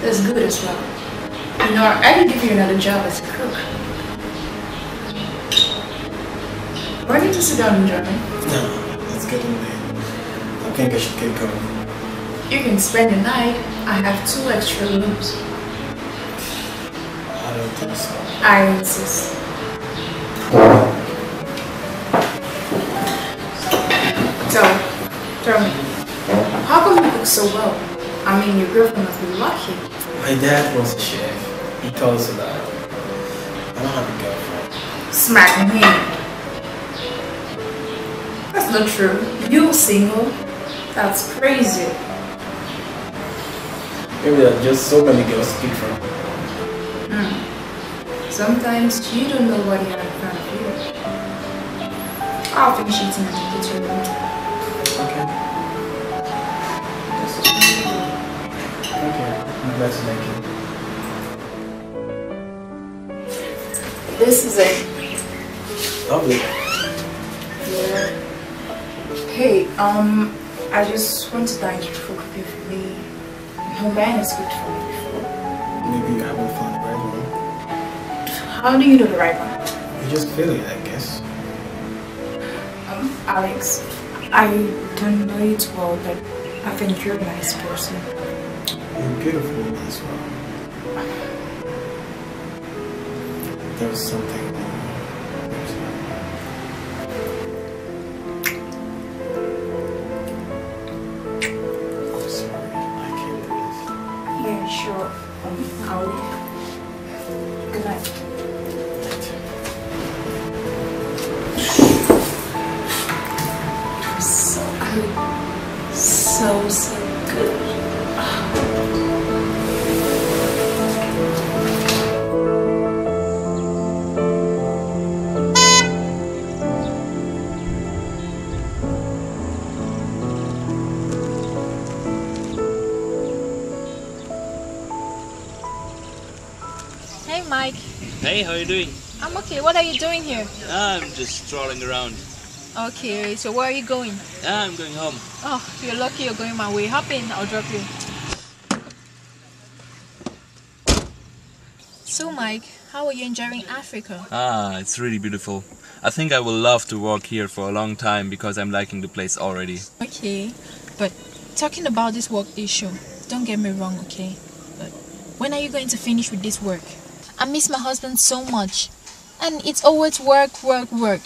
Speaker 3: That's good as well. You know, I can give you another job as a cook. Why did you sit down in German?
Speaker 13: No, let's get in there. I think I should get going.
Speaker 3: You can spend the night. I have two extra rooms.
Speaker 13: I don't think so.
Speaker 3: I insist. So, tell me, how come you cook so well? I mean, your girlfriend must be lucky.
Speaker 13: My dad was a chef. He taught us a lot. I don't have a girlfriend.
Speaker 3: Smack me. That's not true. You're single. That's crazy.
Speaker 13: Maybe there are just so many girls to pick from.
Speaker 3: Hmm. Sometimes you don't know what you have in front of you. I'll finish eating and take it to your room.
Speaker 13: Okay. Okay. I'm glad to make it.
Speaker 3: This is it.
Speaker 13: Lovely.
Speaker 3: Yeah. Hey, um, I just want to thank you for cooking for me. No man has cooked for me before.
Speaker 13: Maybe you haven't found the right one.
Speaker 3: How do you know the right one?
Speaker 13: You just feel it, I guess.
Speaker 3: Um, Alex, I don't know you too well, but I think you're a nice person.
Speaker 13: You're beautiful as well. There's something.
Speaker 22: Are you doing
Speaker 7: here?
Speaker 22: I'm just strolling around.
Speaker 7: Okay, so where are you going?
Speaker 22: I'm going home.
Speaker 7: Oh, you're lucky you're going my way. Hop in, I'll drop you. So, Mike, how are you enjoying Africa?
Speaker 22: Ah, it's really beautiful. I think I will love to work here for a long time because I'm liking the place already.
Speaker 7: Okay, but talking about this work issue, don't get me wrong, okay? But when are you going to finish with this work? I miss my husband so much, and it's always work, work, work.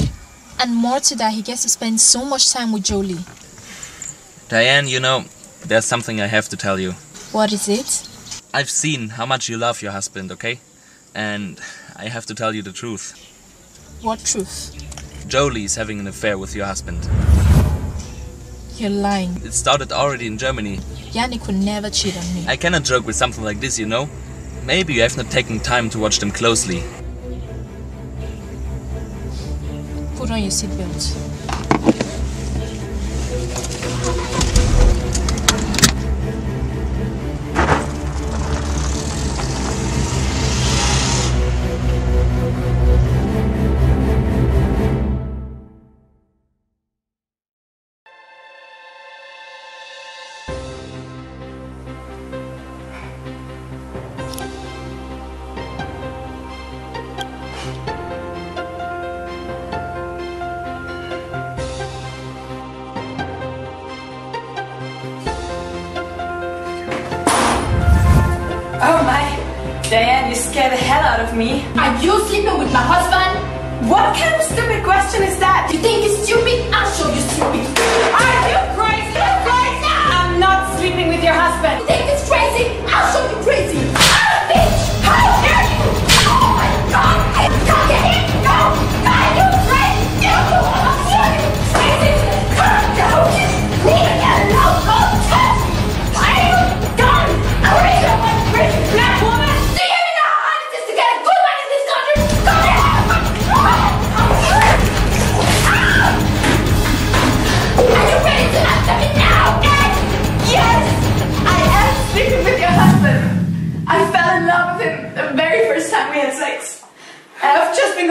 Speaker 7: And more to that, he gets to spend so much time with Jolie.
Speaker 22: Diane, you know, there's something I have to tell you.
Speaker 7: What is it?
Speaker 22: I've seen how much you love your husband, okay? And I have to tell you the truth.
Speaker 7: What truth?
Speaker 22: Jolie is having an affair with your husband.
Speaker 7: You're lying.
Speaker 22: It started already in Germany.
Speaker 7: Yannick would never cheat on me.
Speaker 22: I cannot joke with something like this, you know? Maybe you have not taken time to watch them closely.
Speaker 31: Furon Yesidyans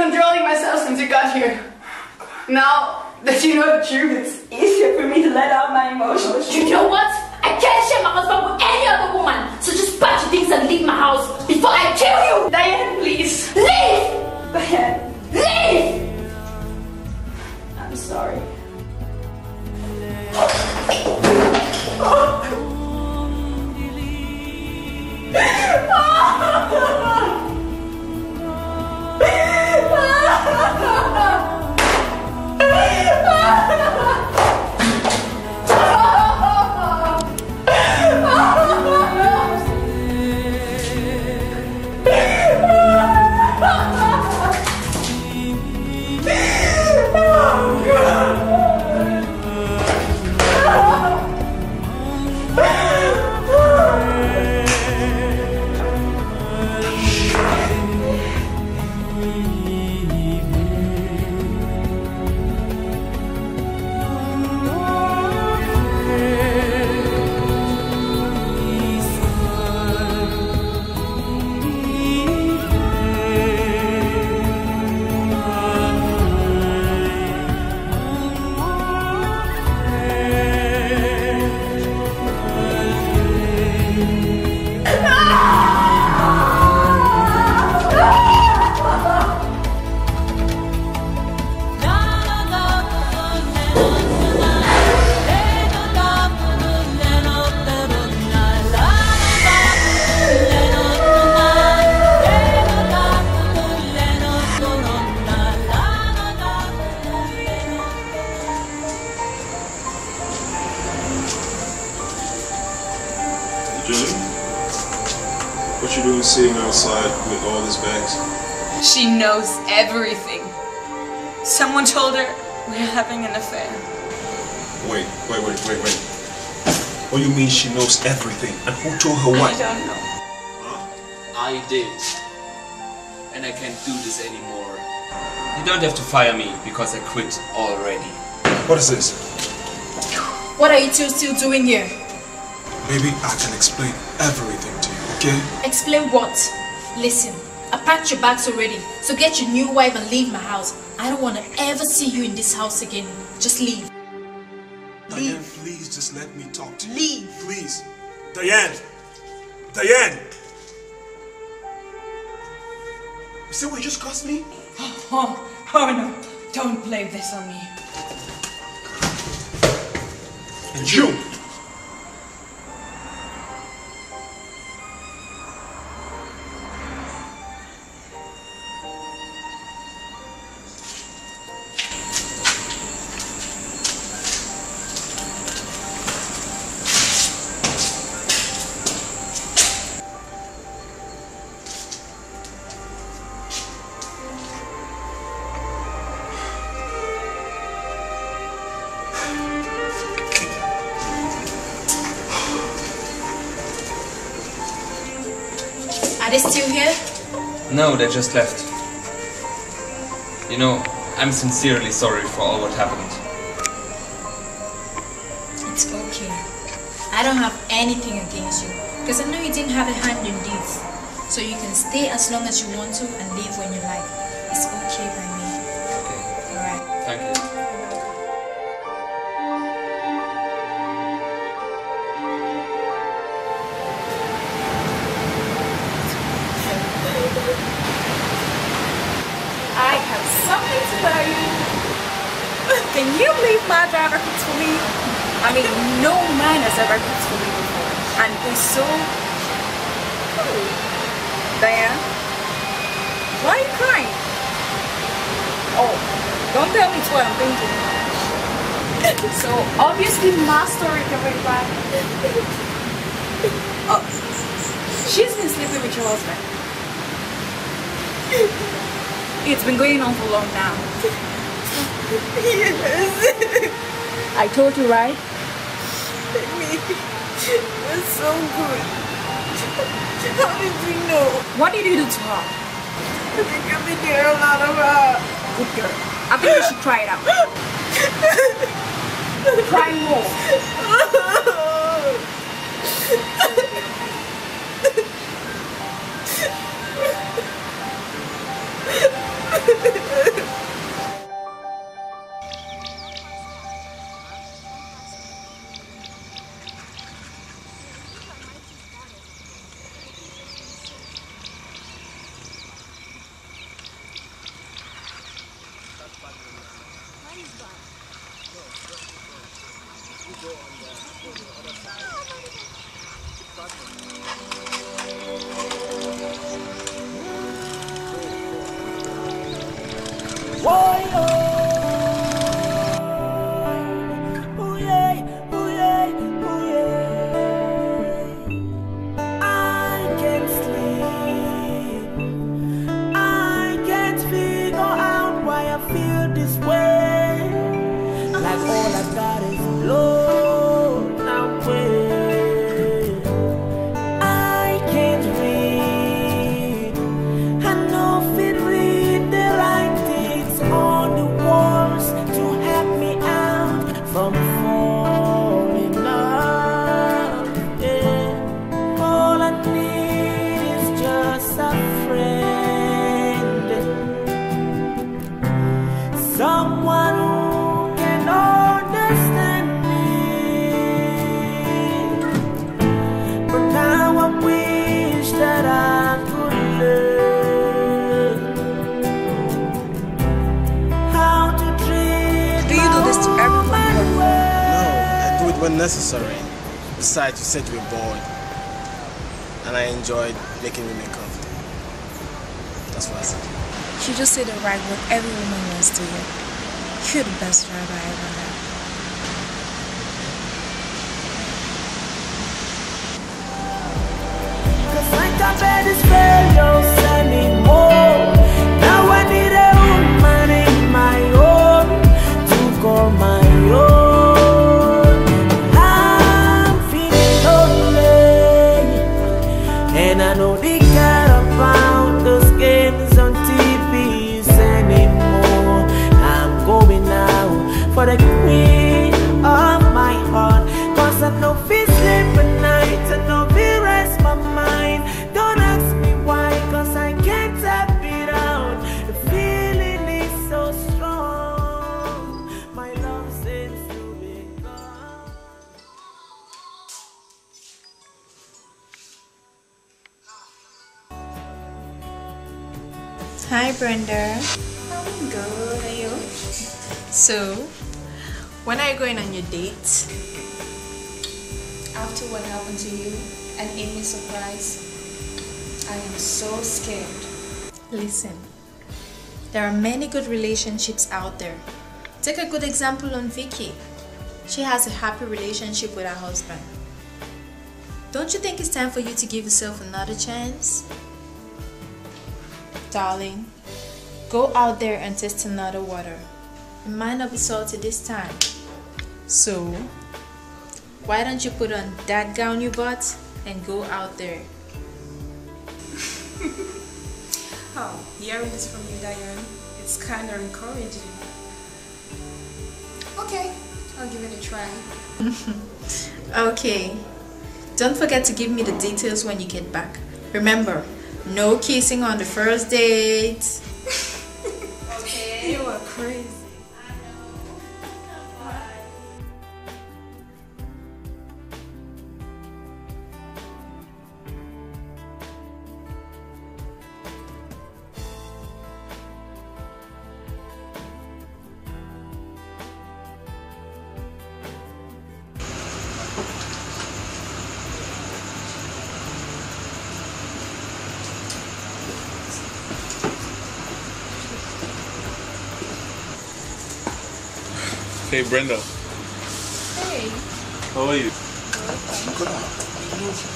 Speaker 31: controlling myself since you got here. Now that you know the truth, it's easier for me to let out my emotions.
Speaker 35: You know what? I can't share my husband with any other woman. So just pack your things and leave my house before I kill you.
Speaker 31: Diane, please.
Speaker 35: Leave!
Speaker 31: Diane.
Speaker 35: Leave!
Speaker 31: I'm sorry.
Speaker 28: Oh.
Speaker 19: She knows everything. Someone told her we're having an affair.
Speaker 28: Wait, wait, wait, wait, wait. What do you mean she knows everything? And who told her what?
Speaker 19: I don't know.
Speaker 22: I did. And I can't do this anymore. You don't have to fire me because I quit already.
Speaker 28: What is this?
Speaker 7: What are you two still doing here?
Speaker 28: Maybe I can explain everything to you, okay?
Speaker 7: Explain what? Listen, I packed your bags already, so get your new wife and leave my house. I don't want to ever see you in this house again. Just leave.
Speaker 28: Diane, please just let me talk to you.
Speaker 7: Leave.
Speaker 28: Please. Diane! Diane! You see what you just cost me?
Speaker 19: Oh, oh, oh no, don't blame this on me.
Speaker 28: And you!
Speaker 22: No, they just left. You know, I'm sincerely sorry for all what happened.
Speaker 7: It's okay. I don't have anything against you. Because I know you didn't have a hand in this. So you can stay as long as you want to and leave when you like. It's okay by me. Okay. Alright.
Speaker 22: Thank you.
Speaker 3: Can you believe my driver cooks for me? I mean, no man has ever cooked for me before. And he's so cool. Diane, why are you crying? Oh, don't tell me it's what I'm thinking. So obviously my story can back. Oh, she's been sleeping with your husband. It's been going on for long now.
Speaker 36: Yes.
Speaker 3: I told you, right?
Speaker 36: That's so good. How did you know?
Speaker 3: What did you do to her?
Speaker 36: I think I've been there a lot of her.
Speaker 3: Good girl. I think you should try it out. Try more.
Speaker 37: I (laughs)
Speaker 38: You're
Speaker 7: There are many good relationships out there. Take a good example on Vicky. She has a happy relationship with her husband. Don't you think it's time for you to give yourself another chance? Darling, go out there and test another water. It might not be salty this time. So, why don't you put on that gown you bought and go out there? (laughs)
Speaker 3: Oh, hearing this from you, Diane, it's kind of encouraging. Okay, I'll give it a try. (laughs)
Speaker 7: Okay. Don't forget to give me the details when you get back. Remember, no kissing on the first date.
Speaker 3: okay. (laughs) You are crazy.
Speaker 11: Hey Brenda,
Speaker 3: Hey.
Speaker 11: how are you?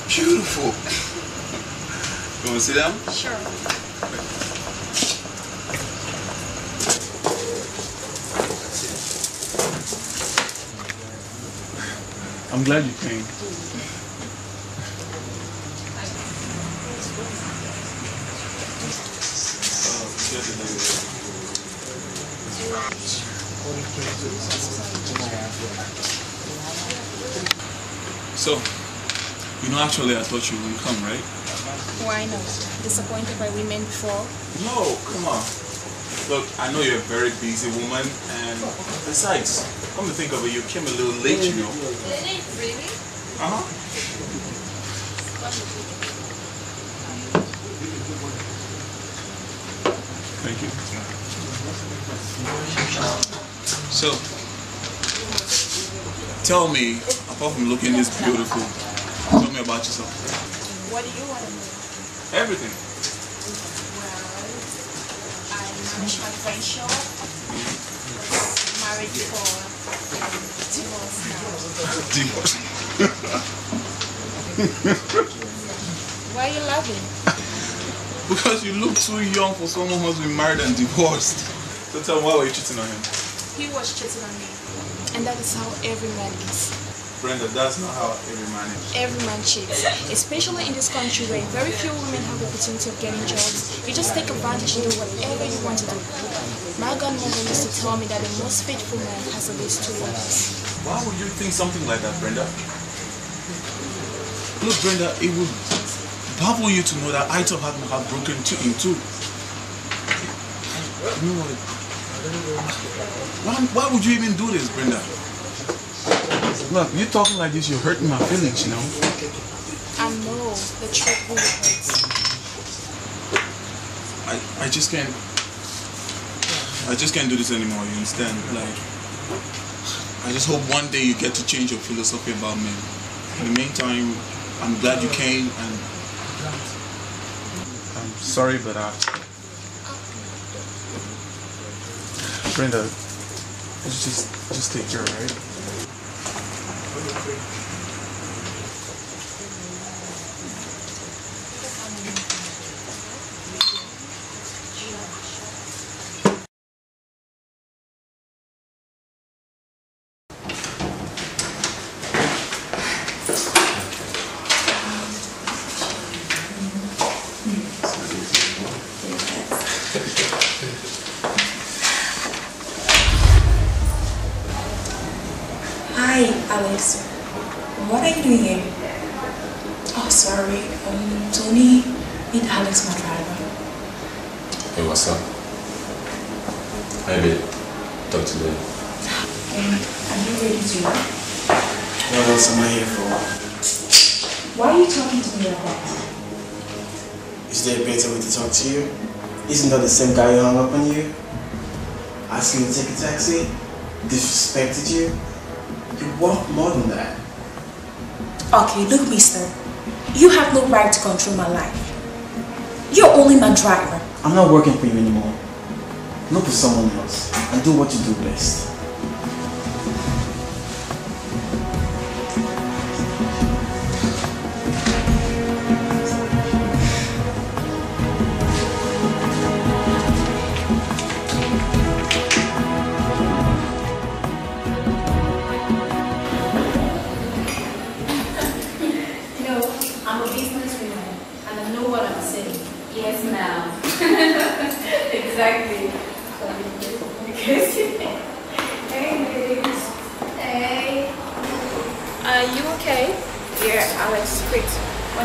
Speaker 39: Beautiful.
Speaker 11: You want to sit down?
Speaker 3: Sure.
Speaker 11: I'm glad you came. So, you know, actually, I thought you wouldn't come, right?
Speaker 3: Why not? Disappointed by women before?
Speaker 11: No, come on. Look, I know you're a very busy woman, and besides, come to think of it, you came a little late, you know.
Speaker 3: Really?
Speaker 11: Uh huh. Thank you. So, tell me, apart from looking this beautiful, tell me about yourself.
Speaker 3: What do you want to know?
Speaker 11: Everything.
Speaker 3: I manage my friend. Married for um, divorce now.
Speaker 11: Divorce.
Speaker 3: Why are you laughing?
Speaker 11: because you look too young for someone who's been married and divorced. So tell me, why were you cheating on him?
Speaker 3: He was cheating on me. And that is how every man is.
Speaker 11: Brenda, that's not how every man is.
Speaker 3: Every man cheats, especially in this country where very few women have the opportunity of getting jobs. You just take advantage and do whatever you want to do. My grandmother used to tell me that the most faithful man has at least two wives.
Speaker 11: Why would you think something like that, Brenda? Look, Brenda, it would baffle you to know that I too my heart broken two in two. You know what? Why, why would you even do this, Brenda? Look, you talking like this, you're hurting my feelings, you know?
Speaker 3: I know the truth really hurts.
Speaker 11: I, I just can't I just can't do this anymore, you understand? Like I just hope one day you get to change your philosophy about men. In the meantime, I'm glad you came and I'm sorry but uh Brenda just just take care, alright?
Speaker 40: Hi, Alex. What are you doing here? Oh, sorry. Um, Tony, meet Alex, my driver.
Speaker 41: Hey, what's up? Hi, babe. Talk to you.
Speaker 40: Um, are you ready to work?
Speaker 13: What else am I here for?
Speaker 40: Why are you talking to me like that?
Speaker 13: Is there a better way to talk to you? Isn't that the same guy who hung up on you? asked you to take a taxi? Disrespected you? You want more than that.
Speaker 40: Okay, look, mister. You have no right to control my life. You're only my driver.
Speaker 13: I'm not working for you anymore. Look for someone else and do what you do best.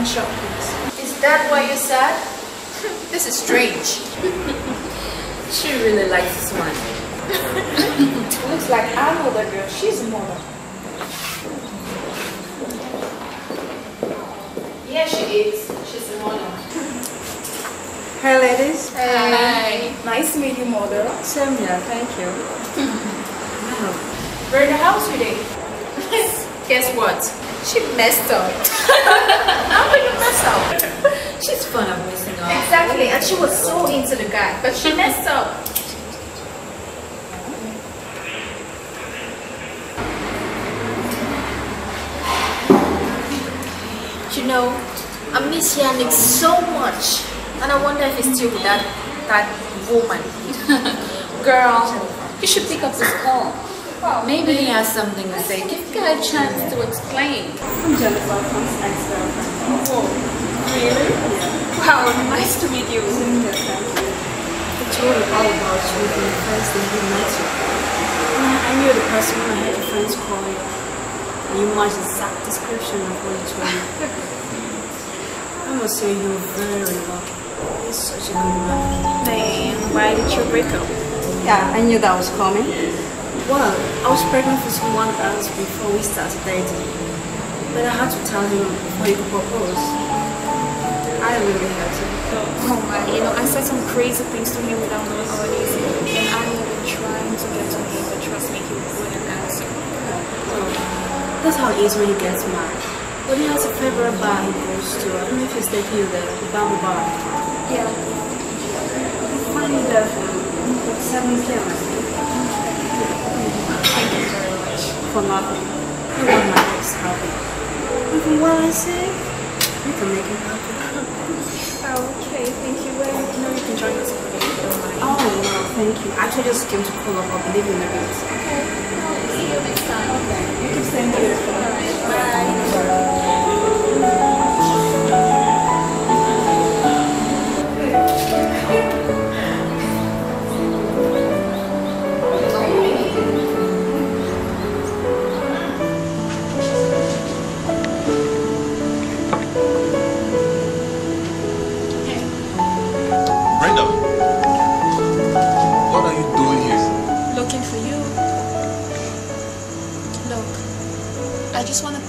Speaker 3: One shot, please.
Speaker 7: Is that why you're sad? (laughs) this is strange. (laughs)
Speaker 3: She really likes this one. (laughs) Looks like I know that girl. She's a model.
Speaker 7: Yeah, she is. She's a model.
Speaker 3: Hi, ladies.
Speaker 7: Hi.
Speaker 3: Nice to meet you, model.
Speaker 31: Same here, thank you.
Speaker 3: We're in the house today.
Speaker 7: Guess what? She messed up. How can you mess up?
Speaker 31: She's fun of messing up.
Speaker 7: Exactly, and she was so into the guy, but she messed up. You know, I miss Yannick so much, and I wonder if he's still with that that woman. (laughs)
Speaker 9: Girl, you should pick up this call. Maybe he has something to say. Give the guy a chance to explain.
Speaker 31: I'm Jennifer from ex-girlfriend.
Speaker 3: Oh, really? Wow, nice to meet you.
Speaker 31: I told her all about you from the first day we met you. I, knew the person when I had the friends call you. And you matched the exact description of what you. (laughs) I must say you're very lucky. You're such a good man.
Speaker 3: Then why did you break up?
Speaker 31: Yeah, I knew that was coming. Well, I was pregnant for someone else before we started dating. But I had to tell him before he could propose. I really had to.
Speaker 3: Oh my, you know, I said some crazy things to him without knowing how it is. And I have been trying to get to him, but trust me, he wouldn't answer.
Speaker 31: That's how it is when he gets mad. But he has a favorite bar he goes to. I don't know if he's taking you there, the Bamboo Bar.
Speaker 3: Yeah.
Speaker 31: Funny um, 7 k for nothing. You want my ex happy. Even what I say, you can make him happy. (laughs)
Speaker 3: Oh, okay, thank you. Well, you know, you can join us for the if you don't mind.
Speaker 31: Oh no, thank you. I actually just came to call up. I'll be leaving in a bit.
Speaker 3: Okay. See you next time. Okay. You keep staying beautiful. Bye.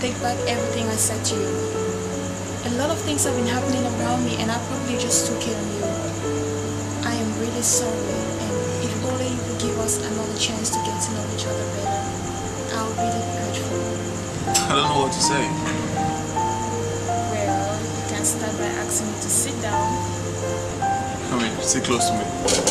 Speaker 11: Take back everything I said to you. A lot of things have been happening around me and I probably just took it on you. I am really sorry and if only you could give us another chance to get to know each other better, I would really be grateful.
Speaker 41: I don't know what to say.
Speaker 11: Well, you can start by asking me to sit down.
Speaker 41: Come mean, sit close to me.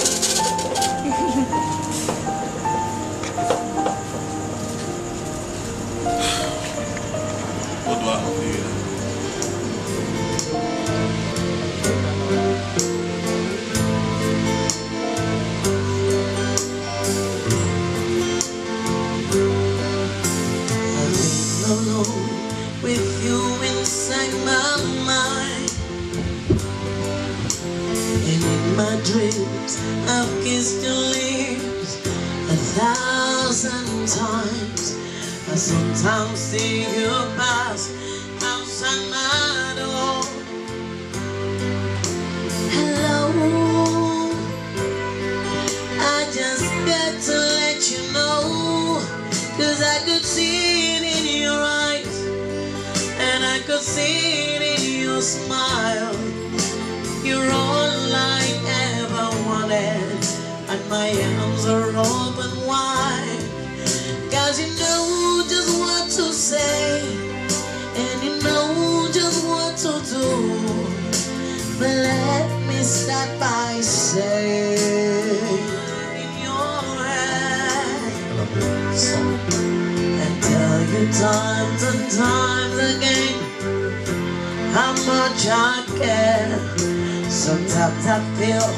Speaker 42: And
Speaker 41: I could see in your smile. You're all I ever wanted, and my arms are open wide. Cause you know just what to say, and you know just what to do. But let me start by saying, in your head, and tell you times and times again how much I care. Sometimes I feel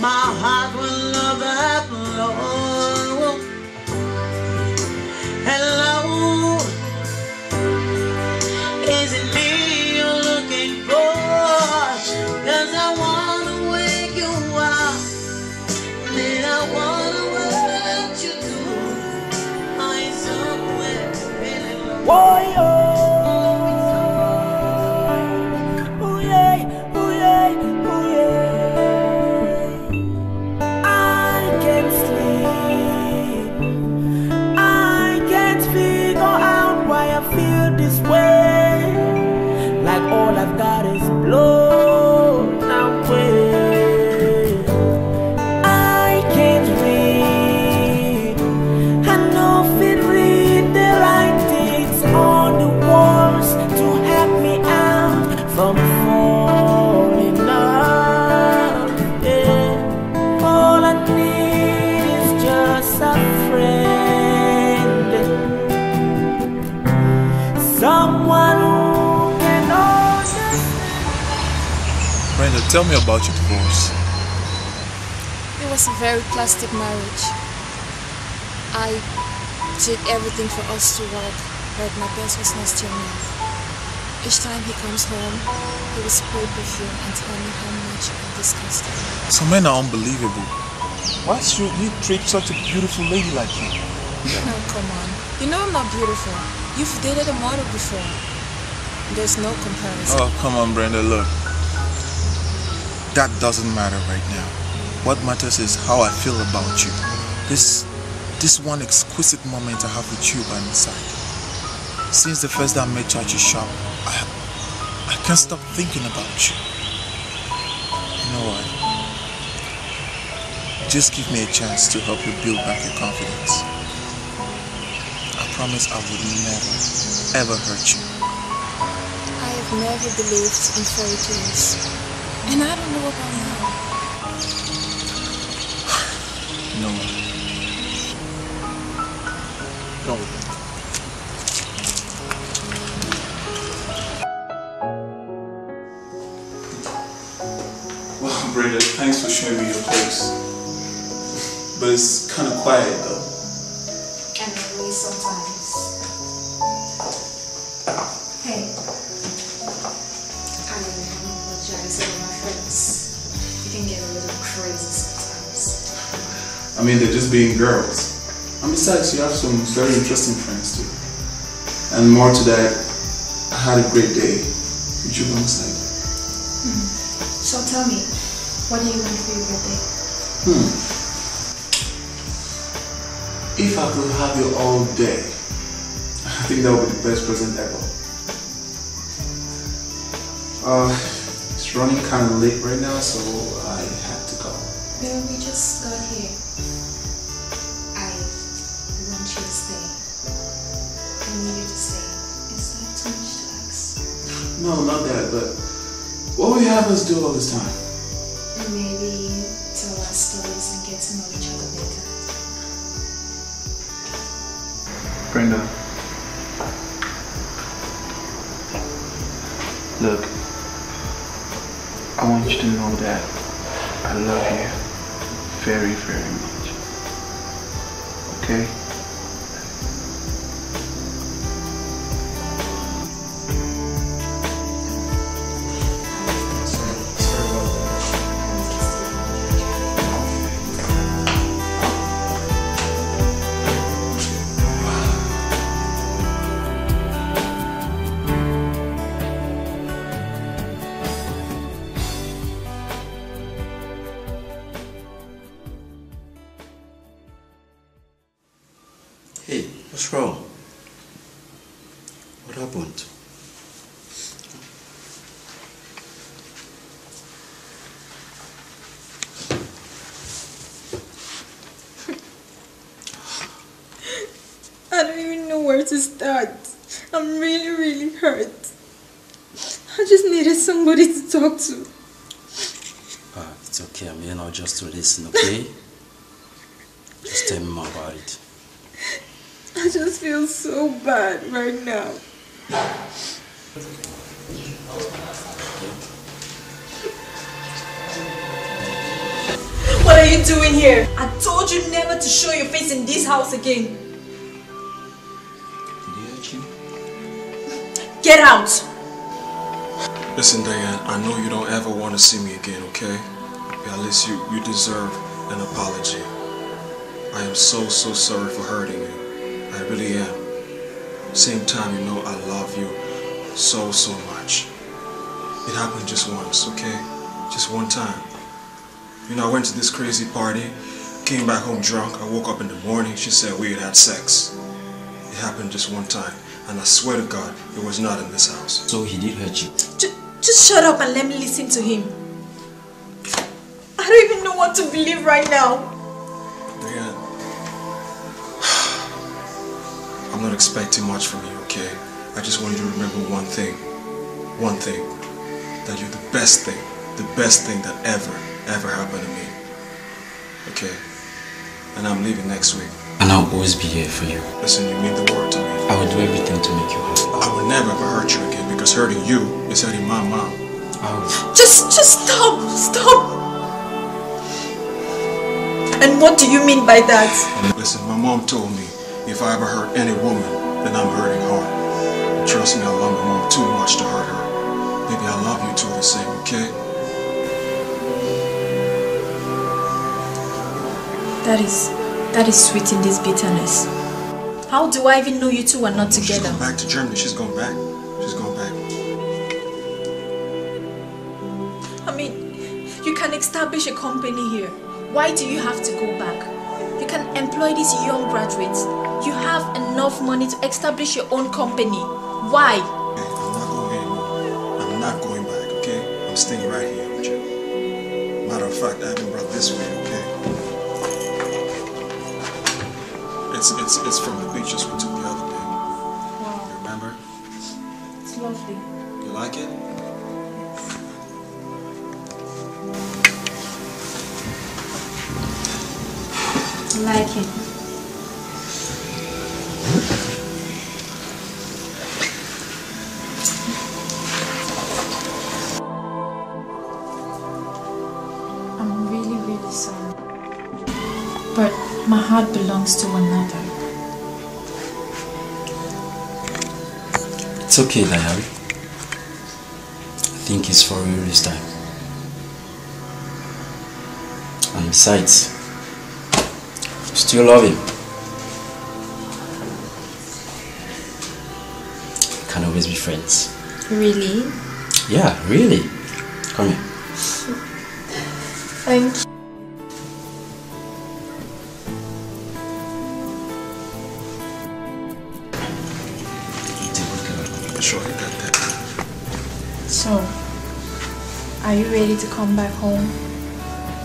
Speaker 41: my heart will never blow. Hello, is it me you're looking for? Cause I wanna wake you up, then I wanna what you do. I somewhere feeling low.
Speaker 11: Oh. Tell me about your divorce.
Speaker 3: It was a very plastic marriage. I did everything for us to work, but my best was not still me. Each time he comes home, he will spray perfume and tell me how much I disgust him.
Speaker 11: Some men are unbelievable. Why should he treat such a beautiful lady like you? (laughs)
Speaker 3: Oh, come on. You know I'm not beautiful. You've dated a model before. There's no comparison.
Speaker 11: Oh, come on, Brenda, look. That doesn't matter right now. What matters is how I feel about you. This this one exquisite moment I have with you by my side. Since the first day I met you at your shop, I, I can't stop thinking about you. You know what? Just give me a chance to help you build back your confidence. I promise I would never, ever hurt you.
Speaker 3: I have never believed in fairy tales. And I don't know about now.
Speaker 11: You know what? Don't worry. Wow, Brenda, thanks for showing me your place. But it's kind of quiet though.
Speaker 43: Mean,
Speaker 11: they're just being girls. And besides, you have some very interesting friends too. And more to that, I had a great day with you by my side.
Speaker 43: Hmm. So tell me, what are you going for your birthday?
Speaker 11: Hmm. If I could have you all day, I think that would be the best present ever. Uh, it's running kind of late right now, so I have to go.
Speaker 43: Well, we just got here.
Speaker 11: No, not that, but what we have us do all this time?
Speaker 43: Maybe tell us stories and get to know each other better.
Speaker 11: Brenda. Look, I want you to know that I love you very, very much.
Speaker 23: Listen,
Speaker 28: Diane, I know you don't ever want to see me again, okay? At least you, you deserve an apology. I am so, so sorry for hurting you. I really am. Same time, you know I love you so, so much. It happened just once, okay? Just one time. You know, I went to this crazy party, came back home drunk. I woke up in the morning, she said we had had sex. It happened just one time. And I swear to God, it was not in this house.
Speaker 23: So he did hurt you?
Speaker 7: Just, just shut up and let me listen to him. I don't even know what to believe right now.
Speaker 28: Diane, I'm not expecting much from you, okay? I just want you to remember one thing. One thing. That you're the best thing. The best thing that ever, ever happened to me. Okay? And I'm leaving next week.
Speaker 23: And I'll always be here for you.
Speaker 28: Listen, you mean the world to me.
Speaker 23: I will do everything to make you happy.
Speaker 28: I will never ever hurt you again because hurting you is hurting my mom. Oh.
Speaker 7: Just, just stop, stop. And what do you mean by that?
Speaker 28: Listen, my mom told me if I ever hurt any woman, then I'm hurting her. And trust me, I love my mom too much to hurt her. Baby, I love you too the same, okay?
Speaker 7: That is, that is sweet in this bitterness. How do I even know you two are not
Speaker 28: She's
Speaker 7: together?
Speaker 28: going back to Germany. She's going back.
Speaker 7: Establish a company here. Why do you have to go back? You can employ these young graduates. You have enough money to establish your own company. Why? Belongs to another.
Speaker 23: It's okay, Diane. I think it's for real this time. And besides, you still love him. Can always be friends.
Speaker 7: Really?
Speaker 23: Yeah, really. Come here.
Speaker 7: Thank ready to come back home?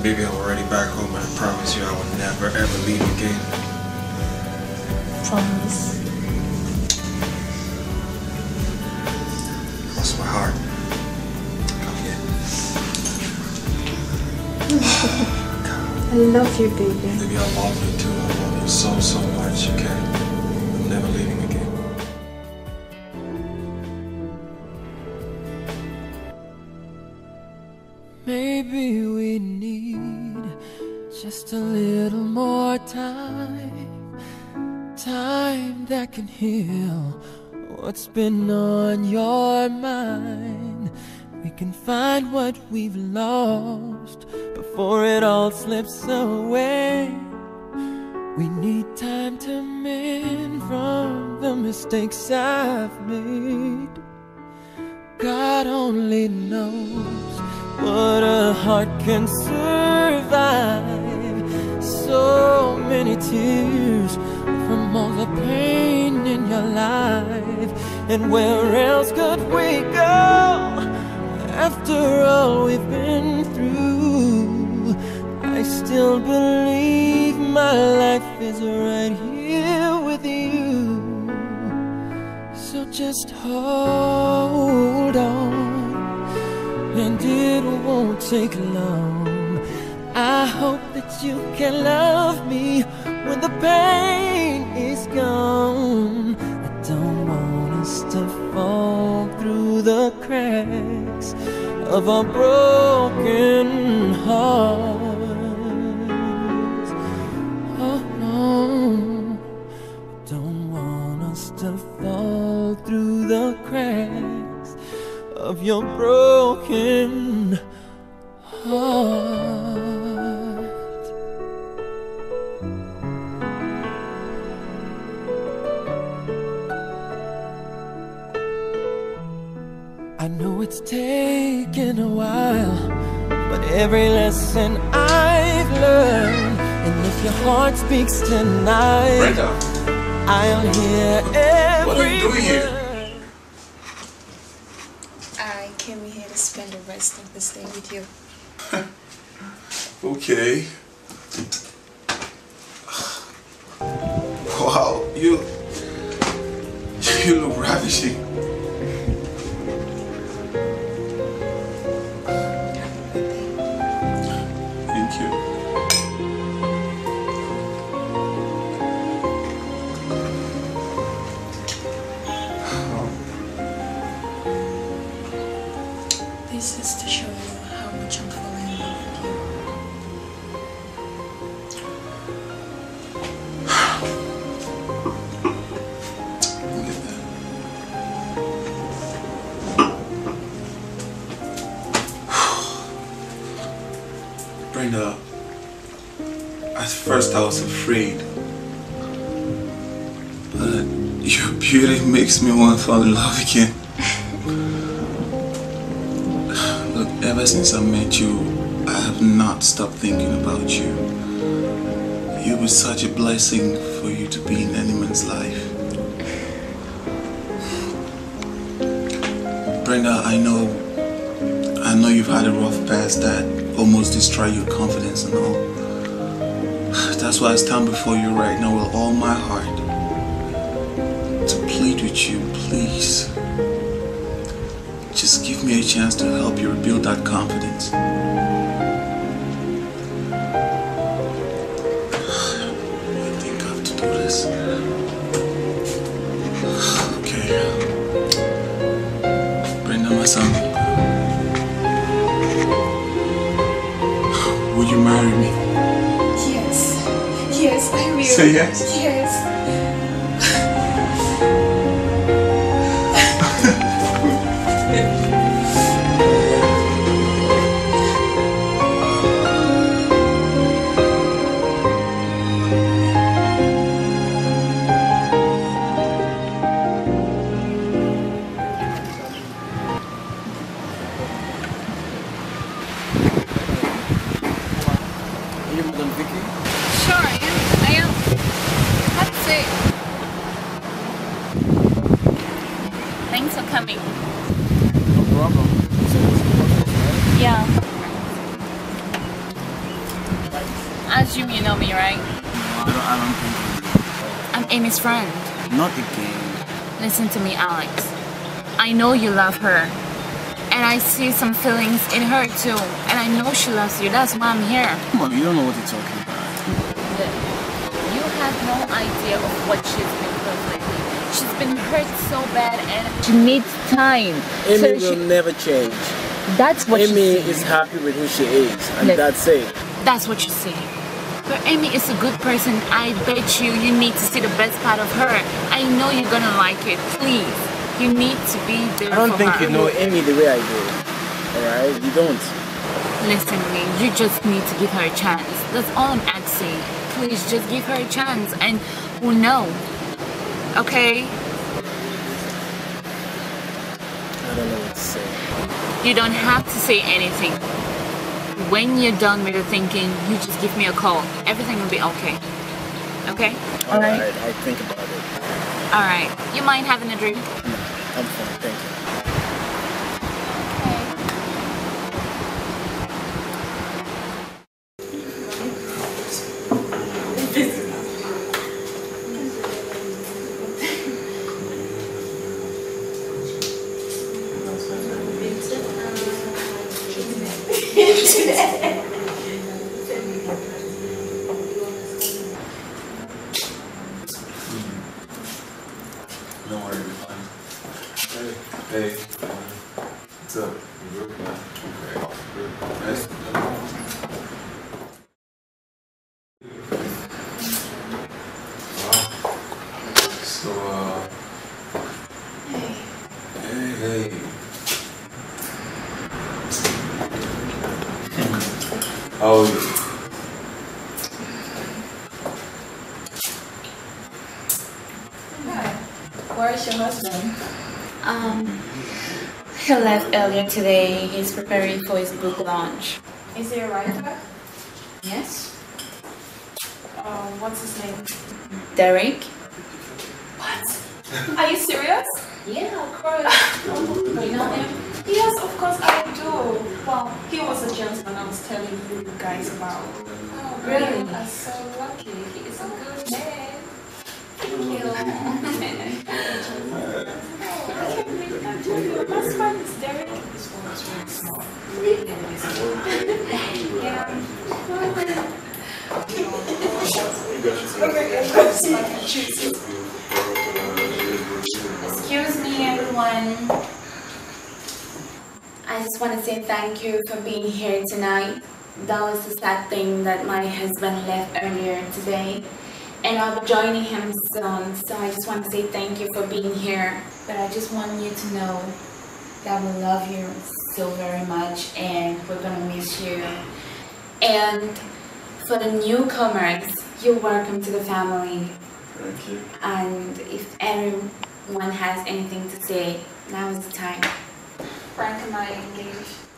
Speaker 28: Baby, I'm already back home and I promise you I will never ever leave again.
Speaker 7: Promise.
Speaker 28: Cross my heart. Come here. (laughs)
Speaker 7: I love you, baby.
Speaker 28: Baby, I love you too. I love you so, so much, okay?
Speaker 16: Can heal what's been on your mind. We can find what we've lost before it all slips away. We need time to mend from the mistakes I've made. God only knows what a heart can survive. So many tears all the pain in your life. And where else could we go after all we've been through? I still believe my life is right here with you. So just hold on, and it won't take long. I hope that you can love me when the pain is gone. I don't want us to fall through the cracks of a broken heart. Oh no, don't want us to fall through the cracks of your broken heart. Every lesson I've learned, and if your heart speaks tonight,
Speaker 11: Brenda.
Speaker 16: I'll hear every
Speaker 11: What are you doing here?
Speaker 16: word.
Speaker 3: I came here to spend the rest of this day with you. (laughs)
Speaker 11: Okay. Your confidence and all. That's why I stand before you right now with all my heart to plead with you, please. Just give me a chance to help you rebuild that confidence. Say yes.
Speaker 9: I know you love her. And I see some feelings in her too. And I know she loves you. That's why I'm here.
Speaker 44: Come on, you don't know what you're talking about.
Speaker 9: You have no idea of what she's been through lately. She's been hurt so bad and she needs time.
Speaker 13: Amy
Speaker 9: So
Speaker 13: will
Speaker 9: she-
Speaker 13: never change.
Speaker 9: That's what
Speaker 13: Amy
Speaker 9: she
Speaker 13: is happy with who she is, and
Speaker 9: Look.
Speaker 13: that's it.
Speaker 9: That's what you see. But Amy is a good person. I bet you you need to see the best part of her. I know you're gonna like it. Please, you need to be there
Speaker 13: I don't think
Speaker 9: her.
Speaker 13: you know Amy the way I do. Alright? You don't.
Speaker 9: Listen me. You just need to give her a chance. That's all I'm asking. Please, just give her a chance, and we'll know. Okay?
Speaker 13: I don't know what to say.
Speaker 9: You don't have to say anything. When you're done with your thinking, you just give me a call. Everything will be okay. okay?
Speaker 7: Alright, I'll think about it.
Speaker 9: Alright. You mind having a drink?
Speaker 7: Thank you.
Speaker 11: Don't worry, you're fine. Hey, hey, what's up? You good? Okay, good. Nice to meet you. Wow. So, uh. Hey. Hey, How are you?
Speaker 3: Where is your husband?
Speaker 9: Um, he left earlier today. He's preparing for his book launch.
Speaker 3: Is he a writer?
Speaker 9: Yes?
Speaker 3: Uh, what's his name?
Speaker 9: Derek?
Speaker 3: What? Are you serious?
Speaker 9: Yeah, of course.
Speaker 3: you know him? Yes, of course I do. Well, he was a gentleman I was telling you guys about. Oh,
Speaker 9: really?
Speaker 3: I'm so lucky. He is a good man. Thank you. I can't believe I told you. My husband is Derek. This one is really small. yeah.
Speaker 9: Excuse me, everyone. I just want to say thank you for being here tonight. That was the sad thing that my husband left earlier today. And I'll be joining him soon. So I just want to say thank you for being here. But I just want you to know that we love you so very much and we're going to miss you. And for the newcomers, you're welcome to the family.
Speaker 11: Thank you.
Speaker 9: And if anyone has anything to say, now is the time.
Speaker 3: Frank and I engaged.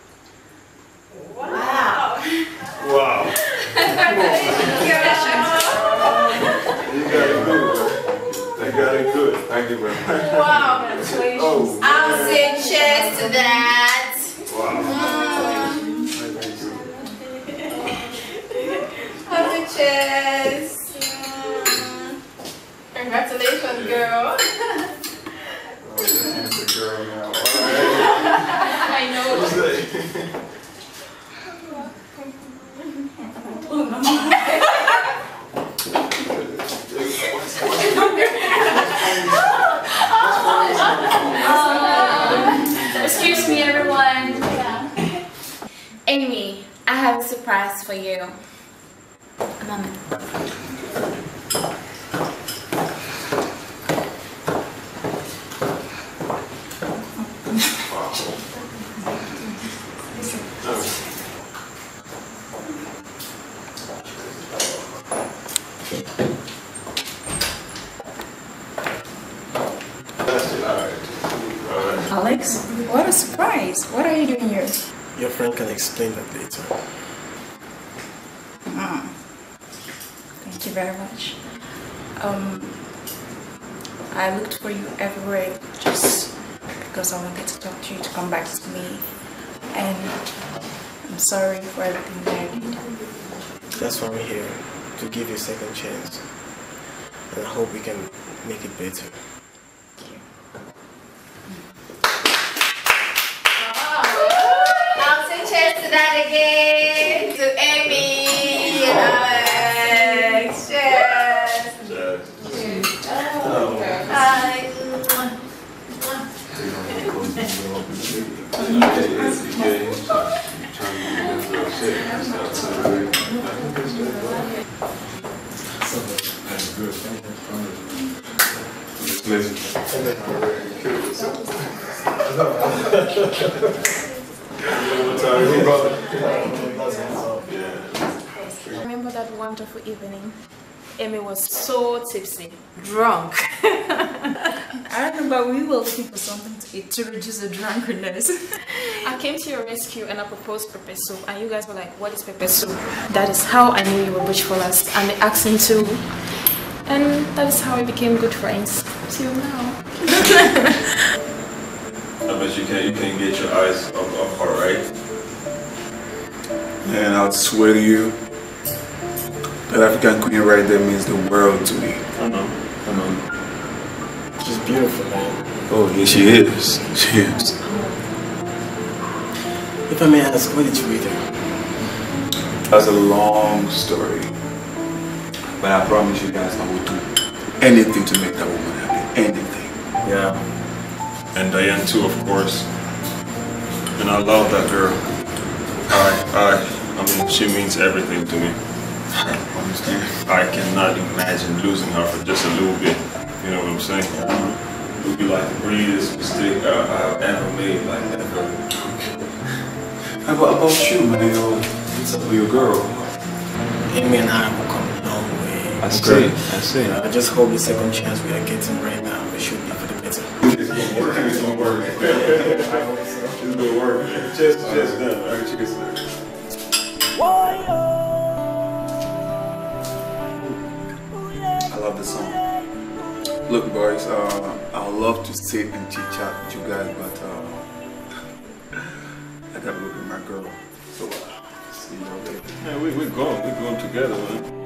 Speaker 9: Wow.
Speaker 11: Wow. You got it good. You got it good. Thank you very much.
Speaker 3: Wow, congratulations.
Speaker 11: Oh,
Speaker 9: I'll say cheers to that. Have a cheers.
Speaker 3: Congratulations, girl.
Speaker 11: It's a girl now.
Speaker 3: I know.
Speaker 9: Excuse me, everyone. Amy, I have a surprise for you. A moment.
Speaker 3: Alex, what a surprise. What are you doing here?
Speaker 13: Your friend can explain that later.
Speaker 3: Ah, thank you very much. Um, I looked for you everywhere just because I wanted to talk to you to come back to me. And I'm sorry for everything that I did.
Speaker 13: That's why I'm here, to give you a second chance. And I hope we can make it better.
Speaker 9: I'll say cheers to that again. To Amy and Alex. Cheers. Hi.
Speaker 3: Remember that wonderful evening? Amy was so tipsy, drunk. (laughs) I remember we were looking for something to eat to reduce the drunkenness. (laughs) I came to your rescue and I proposed pepper soup, and you guys were like, "What is pepper soup?" That is how I knew you were Bush Fallers, and the accent too. And that is how we became good friends. Till now. (laughs)
Speaker 28: I bet you can't you can't get your eyes off, off her, right?
Speaker 11: Man, I would swear to you, that African queen right there means the world to me.
Speaker 28: I know, I know.
Speaker 13: She's beautiful, man.
Speaker 11: Oh, yeah, she is. She is.
Speaker 13: If I may ask, where did you read her?
Speaker 11: That's a long story. But I promise you guys, I will do anything to make that woman happy. Anything.
Speaker 28: Yeah. And Diane too, of course. And I love that girl. I, I, I mean, she means everything to me. I cannot imagine losing her for just a little bit. You know what I'm saying? It would be like the greatest mistake I've ever made, like ever.
Speaker 11: How about, about you, man? What's up with your girl?
Speaker 13: Amy and I will come a long way.
Speaker 11: I see, I see.
Speaker 13: I just hope the second chance we are getting right now, it should be for the better.
Speaker 28: It's gonna work. It's gonna work. I hope so. It's gonna work. Just, just done. All right, cheers.
Speaker 11: Look, boys, uh, I would love to sit and chit chat with you guys, but uh, (laughs) I gotta look at my girl. So, uh, see you later.
Speaker 28: Yeah, we, we're going. We're going together, man.